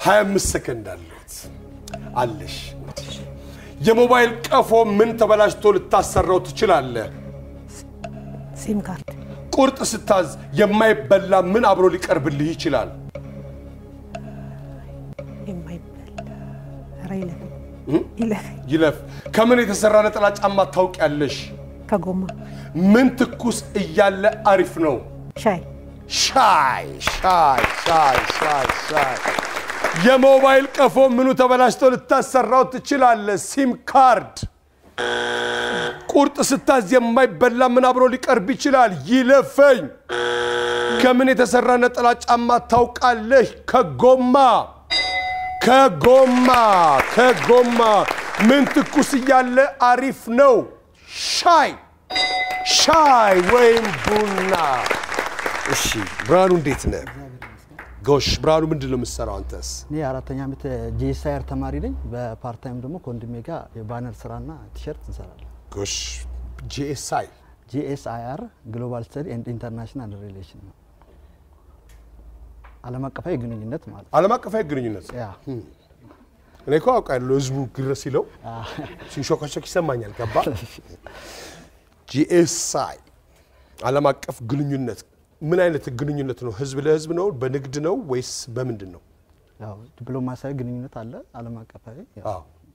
25 ሰከንድ አለሁት አለሽ። የሞባይል ቀፎ ምን ተበላሽቶ ልታሰራው ትችላለህ? ሲም ካርድ ቁርጥ ስታዝ የማይበላ ምን አብሮ ሊቀርብልህ ይችላል? ይለፍ። ከምን የተሰራ ነጠላ ጫማ ታውቂያለሽ? ከጎማ ምን ትኩስ እያለ አሪፍ ነው? ሻይ ሻይ ሻይ ሻይ ሻይ ሻይ። የሞባይል ቀፎ ምኑ ተበላሽቶ ልታሰራው ትችላለህ? ሲም ካርድ። ቁርጥ ስታዝ የማይበላ ምን አብሮ ሊቀርብ ይችላል? ይለፈኝ። ከምን የተሰራ ነጠላ ጫማ ታውቃለህ? ከጎማ ከጎማ ከጎማ። ምን ትኩስ እያለ አሪፍ ነው? ሻይ ሻይ ወይም ቡና። እሺ ብርሃኑ እንዴት ነህ? ጎሽ ብርሃኑ ምንድን ነው የምትሰራው አንተስ? እኔ የአራተኛ ዓመት GSIR ተማሪ ነኝ። በ part time ደግሞ ከወንድሜ ጋር የባነር ስራና ቲሸርት እንሰራለን። ጎሽ GSI GSIR global study and international relation ነው። ዓለም አቀፋዊ ግንኙነት ማለት ዓለም አቀፋዊ ግንኙነት ያ እኔ እኮ አውቃለሁ። ህዝቡ ግረ ሲለው ሲንሾካሾክ ይሰማኛል። ገባ ጂኤስአይ ዓለም አቀፍ ግንኙነት ምን አይነት ግንኙነት ነው? ህዝብ ለህዝብ ነው? በንግድ ነው ወይስ በምንድን ነው? ያው ዲፕሎማሲያዊ ግንኙነት አለ፣ ዓለም አቀፋዊ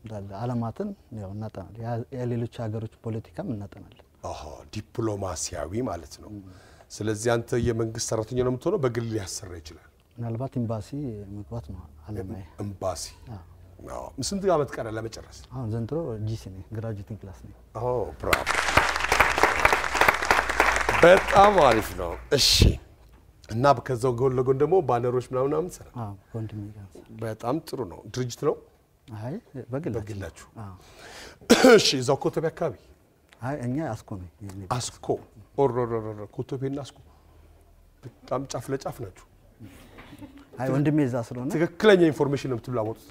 እንዳለ ዓለማትን ያው እናጠናለን። የሌሎች ሀገሮች ፖለቲካም እናጠናለን። ዲፕሎማሲያዊ ማለት ነው። ስለዚህ አንተ የመንግስት ሰራተኛ ነው የምትሆነው፣ በግል ሊያሰራ ይችላል። ምናልባት ኤምባሲ መግባት ነው ዓላማዬ። ኤምባሲ አዎ። ስንት ዓመት ቀረ ለመጨረስ? አሁን ዘንድሮ GC ነኝ፣ graduating class ነኝ። bravo፣ በጣም አሪፍ ነው። እሺ እና ከዛው ጎን ለጎን ደግሞ ባነሮች ምናምን ምናምን በጣም ጥሩ ነው። ድርጅት ነው በግላችሁ? እሺ እዛው ኮተቤ አካባቢ አይ እኛ አስኮ ነው አስኮ ኦሮሮሮሮ ኮተቤና አስኮ በጣም ጫፍ ለጫፍ ናችሁ። አይ ወንድሜ እዛ ስለሆነ ትክክለኛ information ነው የምትለዋወጡት።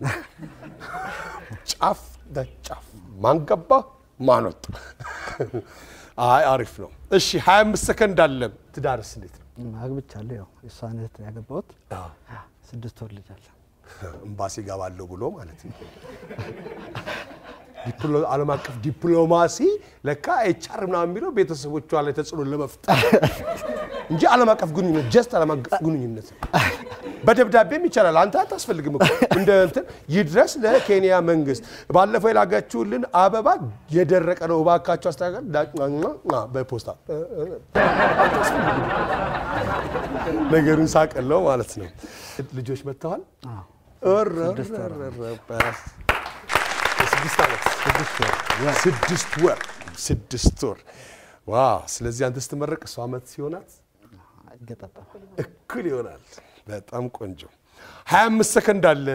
ጫፍ ለጫፍ ማን ገባ ማን ወጣ። አይ አሪፍ ነው። እሺ 25 ሰከንድ አለ። ትዳርስ እንዴት ነው? አግብቻለሁ። ያው የእሷን እህት ያገባሁት ስድስት ወር ልጅ አለ። ኤምባሲ ገባለሁ ብሎ ማለት ነው። ዓለም አቀፍ ዲፕሎማሲ ለካ HR ምናምን የሚለው ቤተሰቦቿ ላይ ተጽዕኖ ለመፍጠር እንጂ ዓለም አቀፍ ግንኙነት just ዓለም አቀፍ ግንኙነት በደብዳቤም ይቻላል። አንተ አታስፈልግም እኮ እንደ እንትን ይድረስ ለኬንያ መንግስት። ባለፈው የላጋችሁልን አበባ የደረቀ ነው፣ እባካችሁ አስተካከል በፖስታ ነገሩን ሳቀለው ማለት ነው። ልጆች መጥተዋል። ስድስት ዓመት ስድስት ወር ስድስት ወር ዋ ስለዚህ አንተ ስትመረቅ እሷ ዓመት ሲሆናት እኩል ይሆናል። በጣም ቆንጆ 25 ሰከንድ አለ።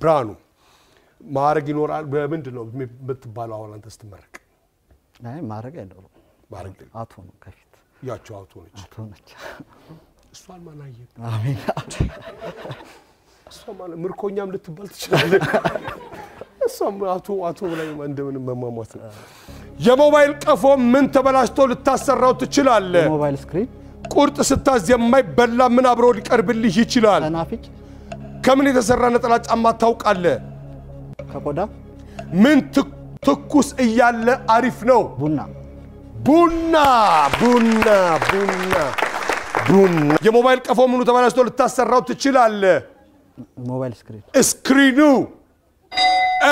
ብርሃኑ ማዕረግ ይኖራል። በምንድን ነው የምትባለው አሁን አንተ ስትመረቅ? አይ ማድረግ አይኖርም። ማዕረግ አቶ ነው ከፊት ያቸው አውቶ ነች። አቶ ነች። እሷን ማን አየህ? አሜን። እሷ ማለት ምርኮኛም ልትባል ትችላለህ። እሷም አቶ አቶ ላይ እንደምን መሟሟት ነው። የሞባይል ቀፎ ምን ተበላሽቶ ልታሰራው ትችላለህ? ሞባይል ስክሪን፣ ቁርጥ ስታዝ የማይበላ ምን አብሮ ሊቀርብልህ ይችላል? ሰናፍጭ፣ ከምን የተሰራ ነጠላ ጫማ ታውቃለህ? ከቆዳ ምን ትኩስ እያለ አሪፍ ነው? ቡና፣ ቡና ቡና ቡና ቡና። የሞባይል ቀፎ ምኑ ተበላሽቶ ልታሰራው ትችላለህ? ሞባይል screen፣ screen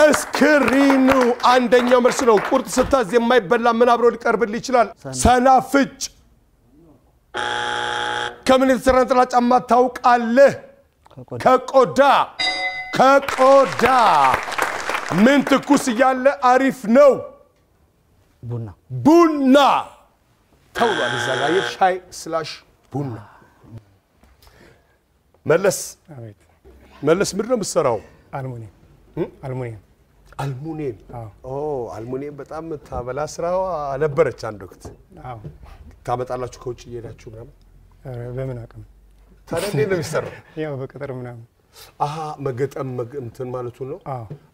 ኡ screen ኡ አንደኛው መልስ ነው። ቁርጥ ስታዝ የማይበላ ምን አብሮ ሊቀርብልህ ይችላል? ሰናፍጭ። ከምን የተሰራ ነጠላ ጫማ ታውቃለህ? ከቆዳ ከቆዳ ምን ትኩስ እያለ አሪፍ ነው? ቡና፣ ቡና ተብሏል። እዛ ጋር ሻይ ስላሽ ቡና። መለስ መለስ ምንድን ነው የምትሰራው? አልሙኒየም አልሙኒየም አልሙኒየም። አልሙኒየም በጣም ታበላ ስራዋ ነበረች አንድ ወቅት። ታመጣላችሁ ከውጭ እየሄዳችሁ ምናምን። በምን አቅም ታዲያ እንዴት ነው የሚሰራው? ያው በቅጥር ምናምን አሀ መገጠም እንትን ማለቱ ነው።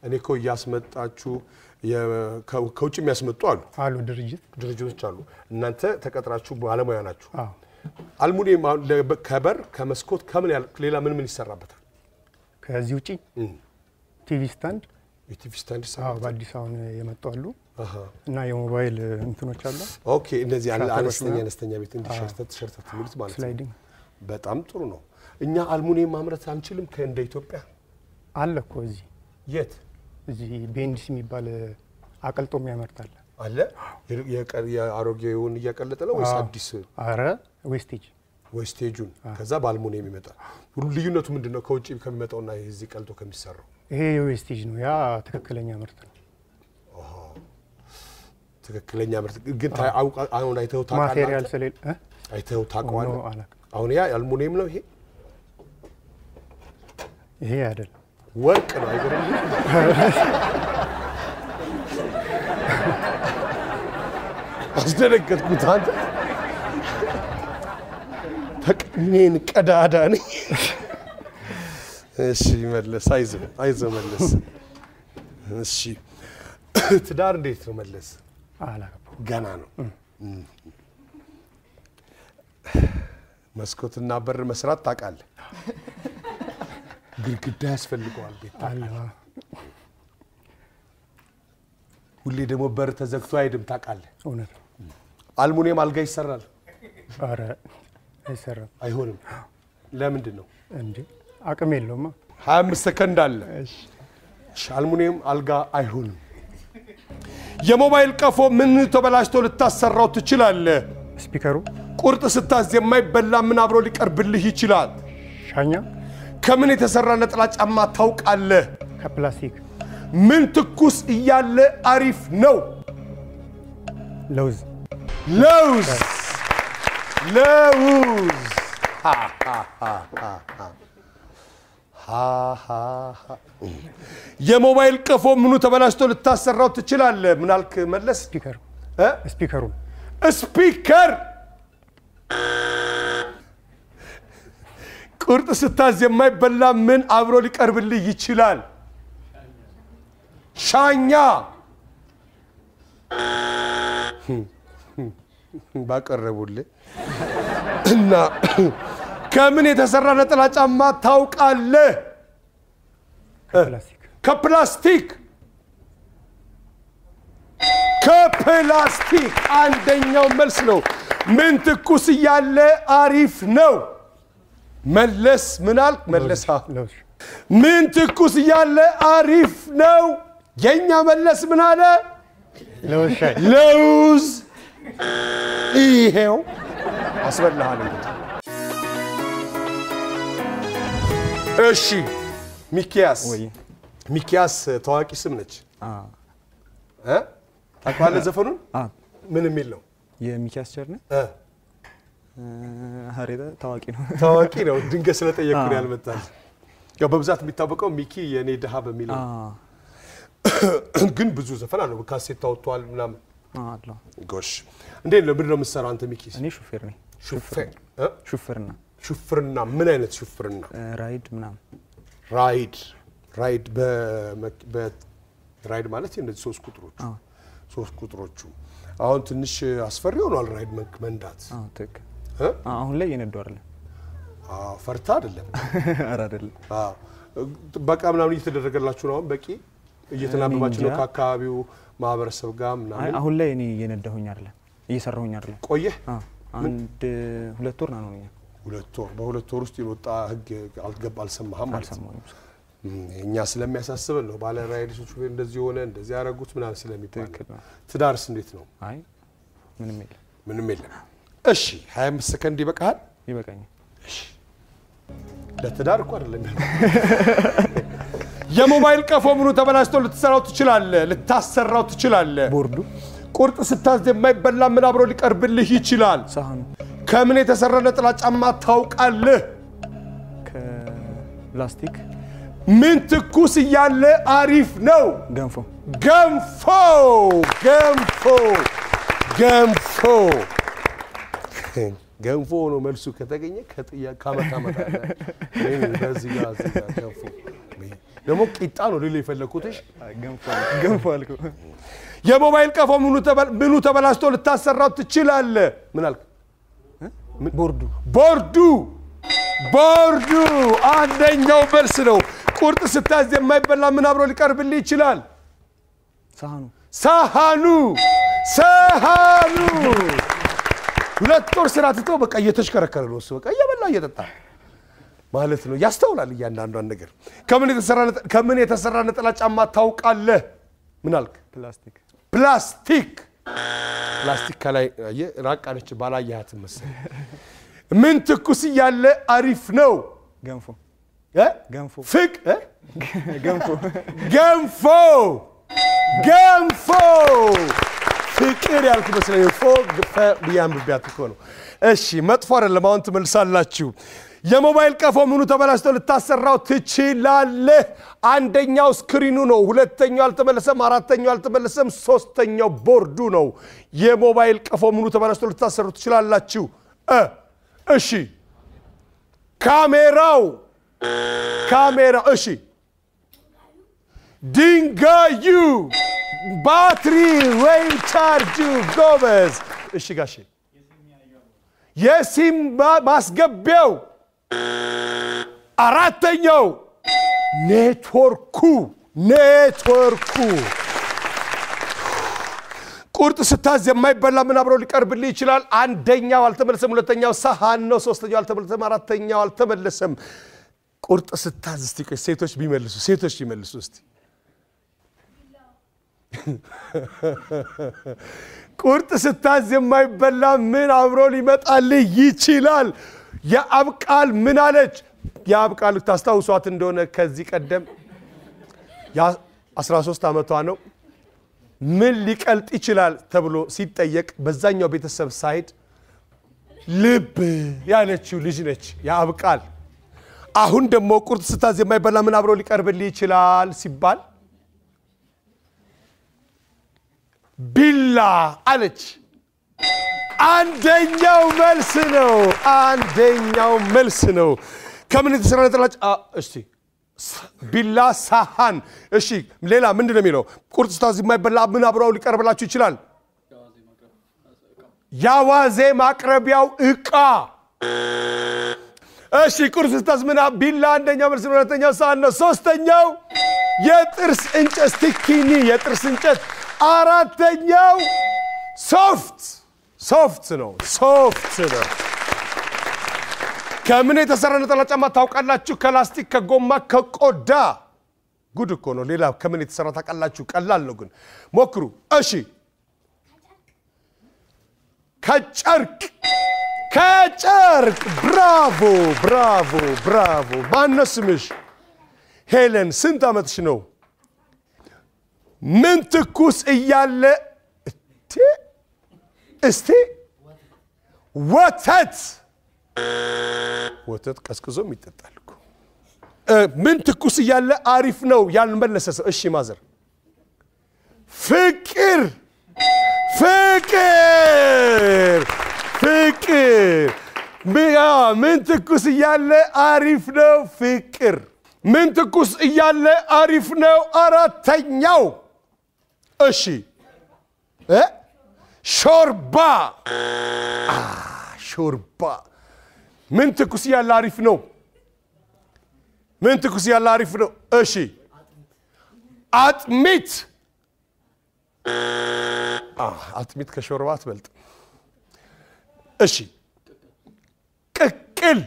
እኔ እኮ እያስመጣችሁ ከውጭ የሚያስመጡ አሉ አሉ ድርጅት ድርጅቶች አሉ። እናንተ ተቀጥራችሁ ባለሙያ ናችሁ። አልሙኒየም ከበር ከመስኮት ከምን ያል ሌላ ምን ምን ይሰራበታል? ከዚህ እም። TV stand የ TV stand አዎ ይሰራበታል? በአዲስ አሁን የመጡ አሉ። እና የሞባይል እንትኖች አሉ። OK እነዚህ አነስተኛ? አነስተኛ ቤት እንዲህ ሸርተት ሸርተት የሚሉት ማለት ነው። በጣም ጥሩ ነው። እኛ አልሙኒየም ማምረት አንችልም ከእንደ ኢትዮጵያ? አለ እኮ እዚህ። የት? እዚህ ቤንዲስ የሚባል አቀልጦ የሚያመርታል አለ? የአሮጌውን እያቀለጠ ነው ወይስ አዲስ? አረ wastage። wastage ኡን ከዛ በአልሙኒየም ይመጣል። ሁሉ ልዩነቱ ምንድን ነው? ከውጭ ከሚመጣውና እዚህ ቀልጦ ከሚሰራው ይሄ የ wastage ነው ያ ትክክለኛ ምርት ነው ትክክለኛ ምርት ግን አሁን አይተኸው ታውቃለህ? ማቴሪያል? ስለሌለ? አይተኸው ታውቀዋለህ? አሁን ያ አልሙኒየም ነው፣ ይሄ ይሄ አይደለም ወርቅ ነው። አይገርም? አስደነገጥኩት። አንተ ተቅኔን ቀዳዳ ነኝ። እሺ መለስ፣ አይዞህ አይዞህ መለስ። እሺ ትዳር እንዴት ነው መለስ? አላገባሁም ገና ነው። መስኮትና በር መስራት ታውቃለህ። ግድግዳ ያስፈልገዋል ቤት ሁሌ ደግሞ በር ተዘግቶ አይድም ታውቃለህ። እውነት ነው አልሙኒየም አልጋ ይሰራል አይሰራም አይሆንም። ለምንድን ነው? እንዴ አቅም የለውማ 25 ሰከንድ አለ። አልሙኒየም አልጋ አይሆንም። የሞባይል ቀፎ ምን ተበላሽቶ ልታሰራው ትችላለህ? speaker ኡ ቁርጥ ስታዝ የማይበላ ምን አብሮ ሊቀርብልህ ይችላል? ሻኛ ከምን የተሰራ ነጠላ ጫማ ታውቃለህ? ከፕላስቲክ ምን ትኩስ እያለ አሪፍ ነው? ለውዝ ለውዝ ለውዝ የሞባይል ቀፎ ምኑ ተበላሽቶ ልታሰራው ትችላለህ? ምን አልክ መለስ? speaker ኡ። speaker! ቁርጥ ስታዝ የማይበላ ምን አብሮ ሊቀርብልህ ይችላል? ሻኛ! ባቀረቡልህ። እና ከምን የተሰራ ነጠላ ጫማ ታውቃለህ? ከፕላስቲክ ከፕላስቲክ አንደኛው መልስ ነው። ምን ትኩስ እያለ አሪፍ ነው? መለስ ምን አልክ? መለስ አ- ለውዝ ምን ትኩስ እያለ አሪፍ ነው? የኛ መለስ ምን አለ? ለውዝ ይሄው አስበላሃል። እንግዲህ እሺ፣ ሚኪያስ ወይ ሚኪያስ ታዋቂ ስም ነች እ? ታውቀዋለህ ዘፈኑን? አ ምን የሚል ነው? የሚኪያስ ቸርነት እ? ሀሬታ ታዋቂ ነው። ታዋቂ ነው። ድንገት ስለጠየቅኩ ነው አ። ያልመጣል። ያው በብዛት የሚታወቀው ሚኪ የእኔ ድሃ በሚለው አ ነው። ግን ብዙ ዘፈን አለው። ካሴት ታወጥቷል ምናምን። አ አለው። ጎሽ እንዴት ነው? ምንድን ነው የምትሰራው አንተ ሚኪ? እኔ ሹፌር ነኝ። ሹፌር እ? ሹፍርና ምን አይነት ሹፍርና? ራይድ ምናምን። ራይድ ራይድ ራይድ ማለት እነዚህ ሶስት ቁጥሮቹ። ሶስት ቁጥሮቹ። አሁን ትንሽ አስፈሪ ሆኗል ራይድ መንዳት። አሁን ላይ እየነዱ አይደለም። አዎ፣ ፈርታ አይደለም። ኧረ አይደለም። አዎ። ጥበቃ ምናምን እየተደረገላችሁ ነው አሁን? በቂ? እየተናበባችሁ ነው ከአካባቢው ማህበረሰብ ጋር ምናምን? አሁን ላይ እኔ እየነዳሁኝ አይደለም፣ እየሰራሁኝ አይደለም። ቆየህ? አንድ ሁለት ወር ነው ነው ሁለት ወር በሁለት ወር ውስጥ የወጣ ህግ አልገባ አልሰማህም ማለት ነው። እኛ ስለሚያሳስበን ነው። ባለ ራይዶች እንደዚህ ሆነ እንደዚህ ያደረጉት ምናምን ስለሚባል ትዳርስ እንዴት ነው? አይ ምንም የለም፣ ምንም የለም። እሺ 25 ሰከንድ ይበቃሃል? ይበቃኛል። ለትዳር እኮ አይደለም የሞባይል ቀፎ ምኑ ተበላሽቶ ልትሰራው ትችላለህ ልታሰራው ትችላለህ። ቦርዱ? ቁርጥ ስታዝ የማይበላ ምን አብሮ ሊቀርብልህ ይችላል? ከምን የተሰራ ነጠላ ጫማ ታውቃለህ? ከፕላስቲክ ምን ትኩስ እያለ አሪፍ ነው? ገንፎ ገንፎ ገንፎ ገንፎ ገንፎ ነው መልሱ ከተገኘ ከጥያ ካመጣ መጣ በዚህ ጋር እዚህ ጋር ገንፎ ደግሞ ቂጣ ነው ሌሎ የፈለግኩትሽ ገንፎ አልኩ። የሞባይል ቀፎ ምኑ ተበላሽቶ ልታሰራው ትችላለህ? ምን አልክ? ቦርዱ ቦርዱ ቦርዱ አንደኛው መልስ ነው። ቁርጥ ስታዝ የማይበላ ምን አብሮ ሊቀርብልህ ይችላል? ሳህኑ ሳሃኑ ሳሃኑ ሁለት ወር ስራ ትቶ በቃ እየተሽከረከረ ነው እሱ በቃ እየበላ እየጠጣ ማለት ነው። ያስተውላል እያንዳንዷን ነገር። ከምን የተሰራ ነጠላ ጫማ ታውቃለህ? ምን አልክ? ፕላስቲክ ፕላስቲክ ፕላስቲክ ከላይ ራቅ አለች ባላየሃትም መሰለኝ። ምን ትኩስ እያለ አሪፍ ነው? ገንፎ ፍቅ? ገንፎ ገንፎ ገንፎ ፍቅር ያልክ መስለኝ ፎ ብዬ አንብቤያት እኮ ነው። እሺ መጥፎ አይደለም። አሁን ትመልሳላችሁ። የሞባይል ቀፎ ምኑ ተበላሽቶ ልታሰራው ትችላለህ? አንደኛው screen ኡ ነው፣ ሁለተኛው አልተመለሰም፣ አራተኛው አልተመለሰም፣ ሶስተኛው ቦርዱ ነው። የሞባይል ቀፎ ምኑ ተበላሽቶ ልታሰሩ ትችላላችሁ? እሺ ካሜራው ካሜራ እሺ ድንጋዩ ባትሪ ወይም ቻርጁ ጎበዝ። እሺ ጋሼ የሲም ማስገቢያው አራተኛው network ኡ network ኡ ቁርጥ ስታዝ የማይበላ ምን አብሮ ሊቀርብልህ ይችላል? አንደኛው አልተመለሰም፣ ሁለተኛው ሰሃን ነው፣ ሶስተኛው አልተመለሰም፣ አራተኛው አልተመለሰም። ቁርጥ ስታዝ እስቲ ሴቶች ቢመልሱ ሴቶች ቢመልሱ እስቲ ቁርጥ ስታዝ የማይበላ ምን አብሮ ሊመጣልህ ይችላል? የአብ ቃል ምን አለች? የአብ ቃል ታስታውሷት እንደሆነ ከዚህ ቀደም የ13 ዓመቷ ነው። ምን ሊቀልጥ ይችላል ተብሎ ሲጠየቅ በዛኛው ቤተሰብ side ልብ ያለችው ልጅ ነች የአብ ቃል። አሁን ደግሞ ቁርጥ ስታዝ የማይበላ ምን አብሮ ሊቀርብልህ ይችላል ሲባል ቢላ አለች። አንደኛው መልስ ነው። አንደኛው መልስ ነው። ከምን የተሰራ ነጠላ ጫ- አ፣ እስቲ ቢላ፣ ሳሃን። እሺ ሌላ ምንድን ነው የሚለው? ቁርጥ ስታዝ የማይበላ ምን አብረው ሊቀርብላችሁ ይችላል? የአዋዜ ማቅረቢያው እቃ። እሺ ቁርጥ ስታዝ ምን ቢላ አንደኛው መልስ ነው። ሁለተኛው ሳህን ነው። ሶስተኛው የጥርስ እንጨት ስቲኪኒ፣ የጥርስ እንጨት። አራተኛው ሶፍት ሶፍት ነው። ሶፍት ነው። ከምን የተሰራ ነጠላ ጫማ ታውቃላችሁ? ከላስቲክ፣ ከጎማ፣ ከቆዳ። ጉድ እኮ ነው። ሌላ ከምን የተሰራ ታውቃላችሁ? ቀላል ነው ግን ሞክሩ። እሺ ከጨርቅ ከጨርቅ። ብራቮ ብራቮ ብራቮ። ማነው ስምሽ? ሄለን። ስንት ዓመትሽ ነው? ምን ትኩስ እያለ እቴ እስቲ ወተት። ወተት ቀዝቅዞም ይጠጣል ምን ትኩስ እያለ አሪፍ ነው ያልመለሰ ሰው። እሺ ማዘር። ፍቅር ፍቅር ፍቅር። ምን ትኩስ እያለ አሪፍ ነው ፍቅር። ምን ትኩስ እያለ አሪፍ ነው አራተኛው። እሺ? ሾርባ ሾርባ ምን ትኩስ እያለ አሪፍ ነው ምን ትኩስ እያለ አሪፍ ነው እሺ አጥሚት አጥሚት ከሾርባ አትበልጥም እሺ ቅቅል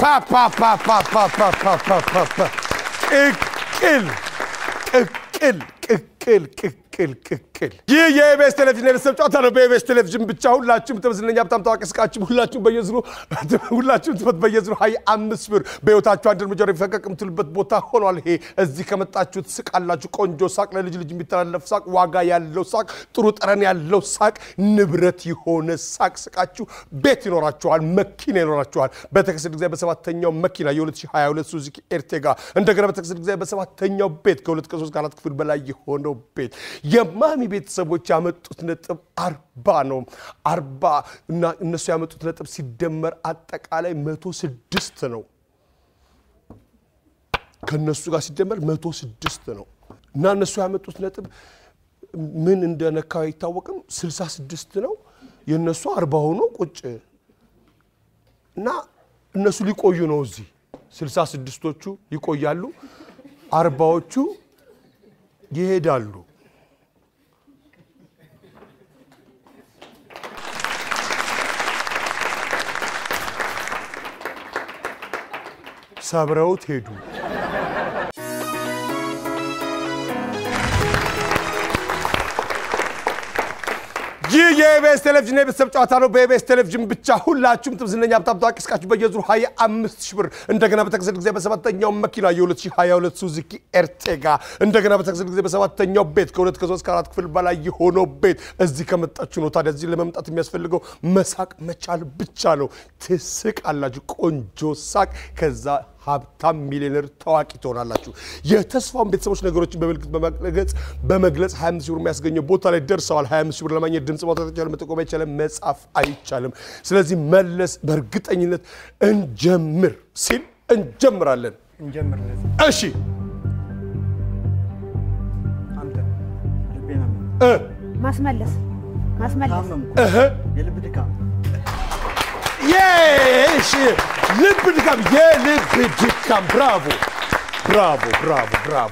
ፓ ፓ ፓ ፓ ፓ ፓ ፓ ፓ ፓ ፓ ቅቅል ቅቅል ቅቅል ቅቅል ቅቅል ይህ የኢቢኤስ ቴሌቪዥን የቤተሰብ ጨዋታ ነው። በኢቢኤስ ቴሌቪዥን ብቻ ሁላችሁም ተመዝነኛ በጣም ታዋቂ ስቃችሁ ሁላችሁም በየዝሩ ሁላችሁም ትመት በየዝሩ ሀያ አምስት ብር በህይወታችሁ አንድ እርምጃ ፈቀቅ የምትሉበት ቦታ ሆኗል። ይሄ እዚህ ከመጣችሁ ትስቃላችሁ። ቆንጆ ሳቅ፣ ለልጅ ልጅ የሚተላለፍ ሳቅ፣ ዋጋ ያለው ሳቅ፣ ጥሩ ጠረን ያለው ሳቅ፣ ንብረት የሆነ ሳቅ ስቃችሁ ቤት ይኖራችኋል፣ መኪና ይኖራችኋል። በተከሰተ ጊዜ በሰባተኛው መኪና የ2022 ሱዙኪ ኤርቴጋ እንደገና በተከሰተ ጊዜ በሰባተኛው ቤት ከሁለት ከሶስት ከአራት ክፍል በላይ የሆነው ቤት የማሚ ቤተሰቦች ያመጡት ነጥብ አርባ ነው። አርባ እና እነሱ ያመጡት ነጥብ ሲደመር አጠቃላይ መቶ ስድስት ነው። ከእነሱ ጋር ሲደመር መቶ ስድስት ነው እና እነሱ ያመጡት ነጥብ ምን እንደነካው አይታወቅም። ስልሳ ስድስት ነው የእነሱ አርባ ሆኖ ቁጭ እና እነሱ ሊቆዩ ነው እዚህ ስልሳ ስድስቶቹ ይቆያሉ፣ አርባዎቹ ይሄዳሉ። ሰብረውት ሄዱ። ይህ የኢቢኤስ ቴሌቪዥን የቤተሰብ ጨዋታ ነው። በኢቢኤስ ቴሌቪዥን ብቻ ሁላችሁም ዝነኛ ሀብታም ታዋቂ እስቃችሁ በየዙሩ 25 ሺህ ብር እንደገና በተከሰተ ጊዜ በሰባተኛው መኪና የ2022 ሱዙኪ ኤርቴጋ እንደገና በተከሰተ ጊዜ በሰባተኛው ቤት ከሁለት ከሶስት ከአራት ክፍል በላይ የሆነው ቤት እዚህ ከመጣችሁ ነው። ታዲያ እዚህ ለመምጣት የሚያስፈልገው መሳቅ መቻል ብቻ ነው። ትስቃላችሁ። ቆንጆ ሳቅ ከዛ ሀብታም ሚሊዮነር ታዋቂ ትሆናላችሁ። የተስፋውን ቤተሰቦች ነገሮችን በምልክት በመግለጽ በመግለጽ 25 ሺህ ብር የሚያስገኘው ቦታ ላይ ደርሰዋል። 25 ሺህ ብር ለማግኘት ድምፅ ማውጣት አይቻልም፣ መጠቆም አይቻልም፣ መጻፍ አይቻልም። ስለዚህ መለስ በእርግጠኝነት እንጀምር ሲል እንጀምራለን። እሺ ማስመለስ ማስመለስ የልብ ድካም የሽ ልብ ድካም የልብ ድካም ብራቮ ብራቮ ብራቮ ብራቮ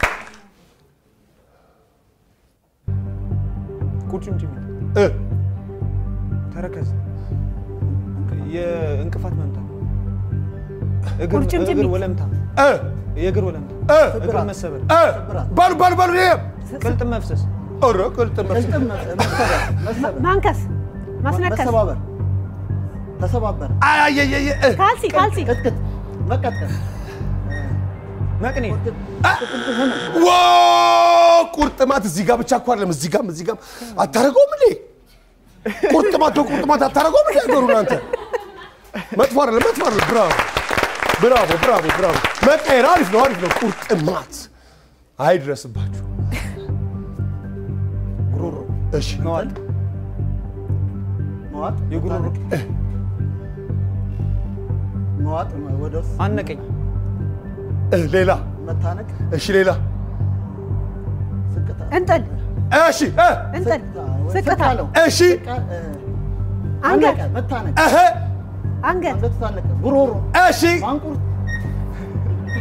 ቁርጭምጭሚት፣ እ ተረከዝ፣ የእንቅፋት መምታት፣ እግር ቁርጭምጭሚት። እግር ወለምታ፣ እ የእግር ወለምታ፣ እ እግር መሰበር፣ እ በሉ በሉ በሉ ይሄ ቅልጥም መፍሰስ፣ ኧረ ቅልጥም መፍሰስ ቅልጥም መሰበር መሰበር ማንከስ ማስነከስ መሰባበር ተሰባበረ ካልሲ ካልሲ ቅጥቅጥ መቀጥቀጥ መቅኔ፣ ዋ ቁርጥማት እዚህ ጋር ብቻ እኮ አይደለም፣ እዚህ ጋርም እዚህ ጋርም አታረገውም እንዴ? ቁርጥማት ቁርጥማት አታረገውም እንዴ? ነገሩ እናንተ መጥፎ አይደለም፣ መጥፎ አይደለም። ብራቮ ብራቮ ብራቮ ብራቮ። መቀየር አሪፍ ነው፣ አሪፍ ነው። ቁርጥማት አይድረስባችሁ። ጉሮሮ፣ እሺ መዋጥ፣ መዋጥ የጉሮሮ መዋጥ ወደ ውስጥ አነቀኝ፣ እ ሌላ። መታነቅ? እሺ ሌላ። እንጥል። እሺ እ። እንጥል። ስቅታ እሺ። አንገት። መታነቅ እህ አንገት። ታነቀ ጉሮሮ። እሺ። ማንቁርት።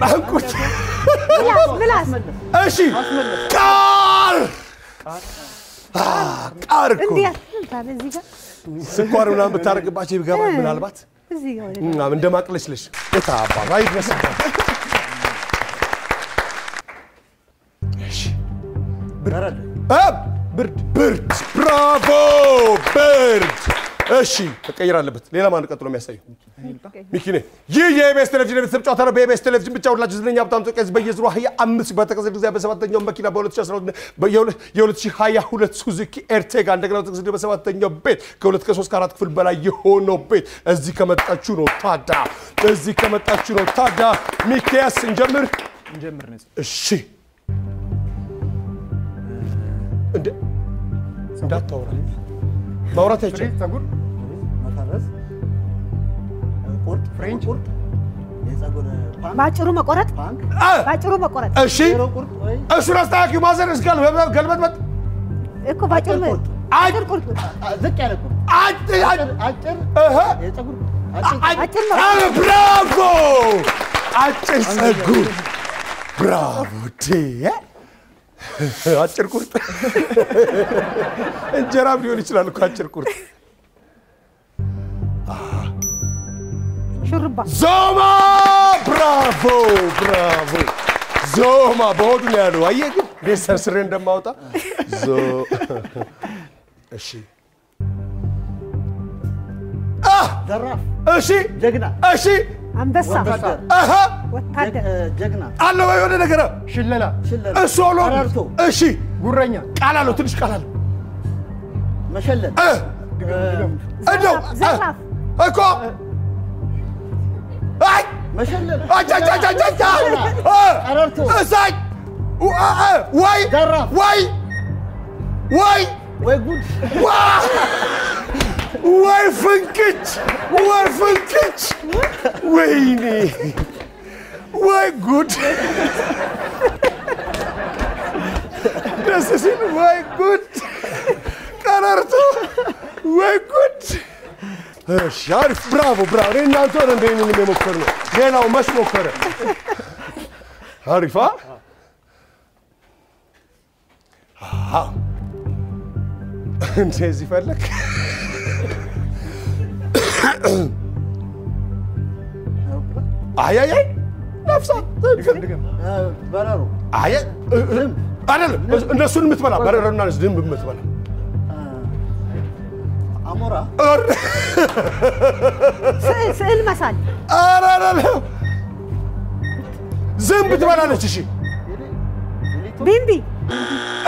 ማንቁርት። ምላስ ምላስ። እሺ። ቃር። አ፣ ቃር እኮ። ስኳር ምናምን ብታደርግባቸው ይገባል። ምናልባት ምናምን እንደ ማቅለሽለሽ የታባራ ይድረስባት። እሺ። በረድ እ ብርድ። ብርድ። ብራቮ! ብርድ። እሺ። መቀየር አለበት። ሌላ ማን ቀጥሎ የሚያሳየው ሚኪኔ ይህ የኢቢኤስ ቴሌቪዥን የቤተሰብ ጨዋታ ነው በኢቢኤስ ቴሌቪዥን ብቻ ሁላችሁ ዝነኛ ሀብታም ጦቄዝ በየዝሩ ሀያ አምስት በተከሰተ ጊዜ በሰባተኛው መኪና በ2022 ሱዙኪ ኤርቴጋ እንደገና በተከሰተ በሰባተኛው ቤት ከሁለት ከሶስት ከአራት ክፍል በላይ የሆነው ቤት። እዚህ ከመጣችሁ ነው ታዳ እዚህ ከመጣችሁ ነው ታዳ። ሚኪያስ እንጀምር እንጀምር። እሺ። እንደ እንዳታወራ። ማውራት አይቻልም ቁርጥ ፍሬንች? ቁርጥ? የጸጉር ባጭሩ መቆረጥ? ባጭሩ መቆረጥ? እሺ? እሱን አስተካኪው ማዘር እስካል ገልበጥበጥ እኮ ባጭሩ አጭር ቁርጥ። አጭር ቁርጥ። አ- ዝቅ ያለ ቁርጥ። አጭር አጭር አጭር? እህ? የጸጉር አጭር? አጭር አ፣ ብራቮ! አጭር ጸጉር ብራቮ አጭር ቁርጥ። እንጀራም ሊሆን ይችላል እኮ አጭር ቁርጥ ሹርባ ዞማ ብራቮ ብራቮ ዞማ በሆዱ ነው ያለው። አየህ ግን እንዴት ሰርስሬ እንደማወጣ ዞ እሺ ዘራፍ፣ እሺ ጀግና፣ እሺ አንበሳ፣ አሃ ወታደር፣ ጀግና፣ አለ ወይ የሆነ ነገር ሽለላ፣ ሽለላ፣ እሱ እሺ ጉረኛ፣ ቃል አለው ትንሽ ቃል አለው መሸለል፣ እ እንደው እኮ አይ መሸለል፣ አጃጃጃጃጃ ቀረርቶ፣ እሳይ ወይ ዘራፍ፣ ወይ ወይ ወይ ጉድ፣ ዋ! ወይ ፍንክች ወይ ፍንክች ወይኔ ወይ ጉድ ደስ ሲል እሺ አሪፍ ብራቮ ብራቮ። እናንተ ሆነ እንደ ይህንን የሞከር ነው ሌላው መች ሞከረ? አሪፋ እንደዚህ ፈለግ አያያይ ነፍሳት በረሮ፣ አይደለም። እነሱን የምትበላ። በረረና ዝንብ የምትበላ። አሞራ፣ ስዕል መሳል፣ ኧረ ኧረ ዝንብ ትበላለች። እሺ ቢምቢ፣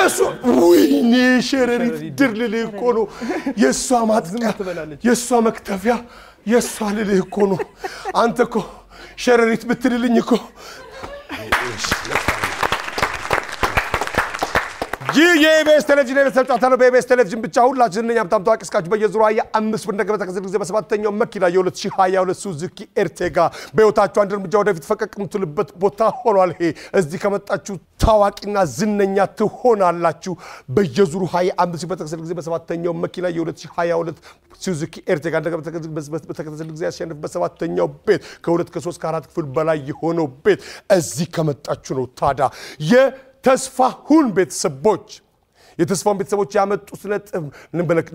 እሱ ወይኔ ሸረሪት ድር ልልህ እኮ ነው። የእሷ ማጥቂያ፣ የእሷ መክተፊያ፣ የእሷ ልልህ እኮ ነው። አንተ እኮ ሸረሪት ብትልልኝ እኮ ይህ የኢቢኤስ ቴሌቪዥን የቤተሰብ ጨዋታ ነው። በኢቢኤስ ቴሌቪዥን ብቻ ሁላችን እነኛ በጣም ታዋቂ እስካችሁ በየዙሩ ሀያ አምስት ብር እንደገበታ ከስል ጊዜ በሰባተኛው መኪና የ2022 ሱዙኪ ኤርቴጋ በሕይወታችሁ አንድ እርምጃ ወደፊት ፈቀቅ የምትሉበት ቦታ ሆኗል። ይሄ እዚህ ከመጣችሁ ታዋቂና ዝነኛ ትሆናላችሁ። በየዙሩ ሀያ አምስት ብር በተከሰለ ጊዜ በሰባተኛው መኪና የ2022 ሱዙኪ ኤርቴጋ እንደገበታ በተከሰለ ጊዜ ያሸንፍ በሰባተኛው ቤት ከሁለት ከሶስት ከአራት ክፍል በላይ የሆነው ቤት እዚህ ከመጣችሁ ነው ታዲያ የተስፋሁን ቤተሰቦች የተስፋውን ቤተሰቦች ያመጡት ነጥብ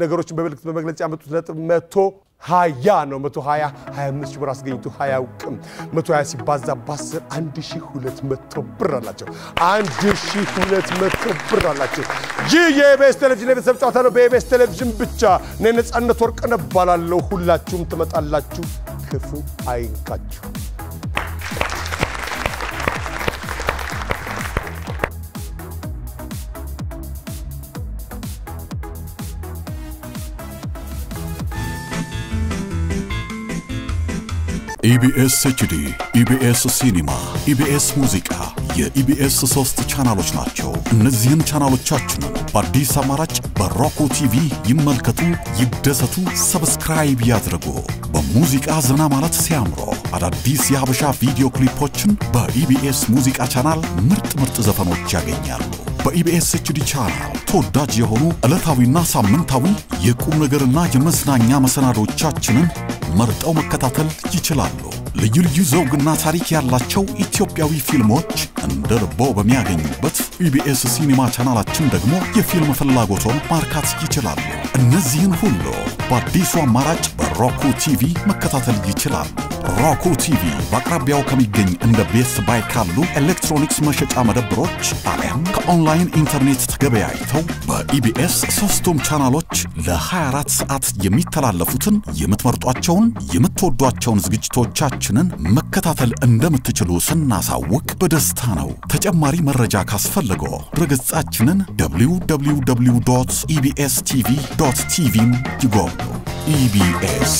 ነገሮችን በምልክት በመግለጽ ያመጡት ነጥብ መቶ ሀያ ነው። መቶ ሀያ ሀያ አምስት ብር አስገኝቶ አያውቅም። መቶ ሀያ ሲባዛ በአስር አንድ ሺህ ሁለት መቶ ብር አላቸው። አንድ ሺህ ሁለት መቶ ብር አላቸው። ይህ የኢቢኤስ ቴሌቪዥን የቤተሰብ ጨዋታ ነው። በኢቢኤስ ቴሌቪዥን ብቻ እኔ ነፃነት ወርቅነህ እባላለሁ። ሁላችሁም ትመጣላችሁ። ክፉ አይንካችሁ። ኢቢኤስ HD፣ ኢቢኤስ ሲኒማ፣ ኢቢኤስ ሙዚቃ የኢቢኤስ ሶስት ቻናሎች ናቸው። እነዚህን ቻናሎቻችንን በአዲስ አማራጭ በ Roku TV ይመልከቱ፣ ይደሰቱ፣ subscribe ያድርጉ። በሙዚቃ ዘና ማለት ሲያምሮ አዳዲስ የሀበሻ ቪዲዮ ክሊፖችን በኢቢኤስ ሙዚቃ ቻናል ምርጥ ምርጥ ዘፈኖች ያገኛሉ። በኢቢኤስ HD ቻናል ተወዳጅ የሆኑ ዕለታዊና ሳምንታዊ የቁም ነገርና የመዝናኛ መሰናዶቻችንን መርጠው መከታተል ይችላሉ። ልዩ ልዩ ዘውግና ታሪክ ያላቸው ኢትዮጵያዊ ፊልሞች እንደልቦ በሚያገኙበት ኢቢኤስ ሲኒማ ቻናላችን ደግሞ የፊልም ፍላጎቶን ማርካት ይችላሉ። እነዚህን ሁሉ በአዲሱ አማራጭ በ Roku TV መከታተል ይችላሉ። Roku TV በአቅራቢያው ከሚገኝ እንደ Best Buy ካሉ ኤሌክትሮኒክስ መሸጫ መደብሮች አሊያም ከኦንላይን ኢንተርኔት ተገበያይተው በኢቢኤስ ሶስቱም ቻናሎች ለ24 ሰዓት የሚተላለፉትን የምትመርጧቸውን የምትወዷቸውን ዝግጅቶቻችንን መከታተል እንደምትችሉ ስናሳውቅ በደስታ ነው። ተጨማሪ መረጃ ካስፈልገው ድረገጻችንን www EBS TV TV ን ይጎብኙ። ኢቢኤስ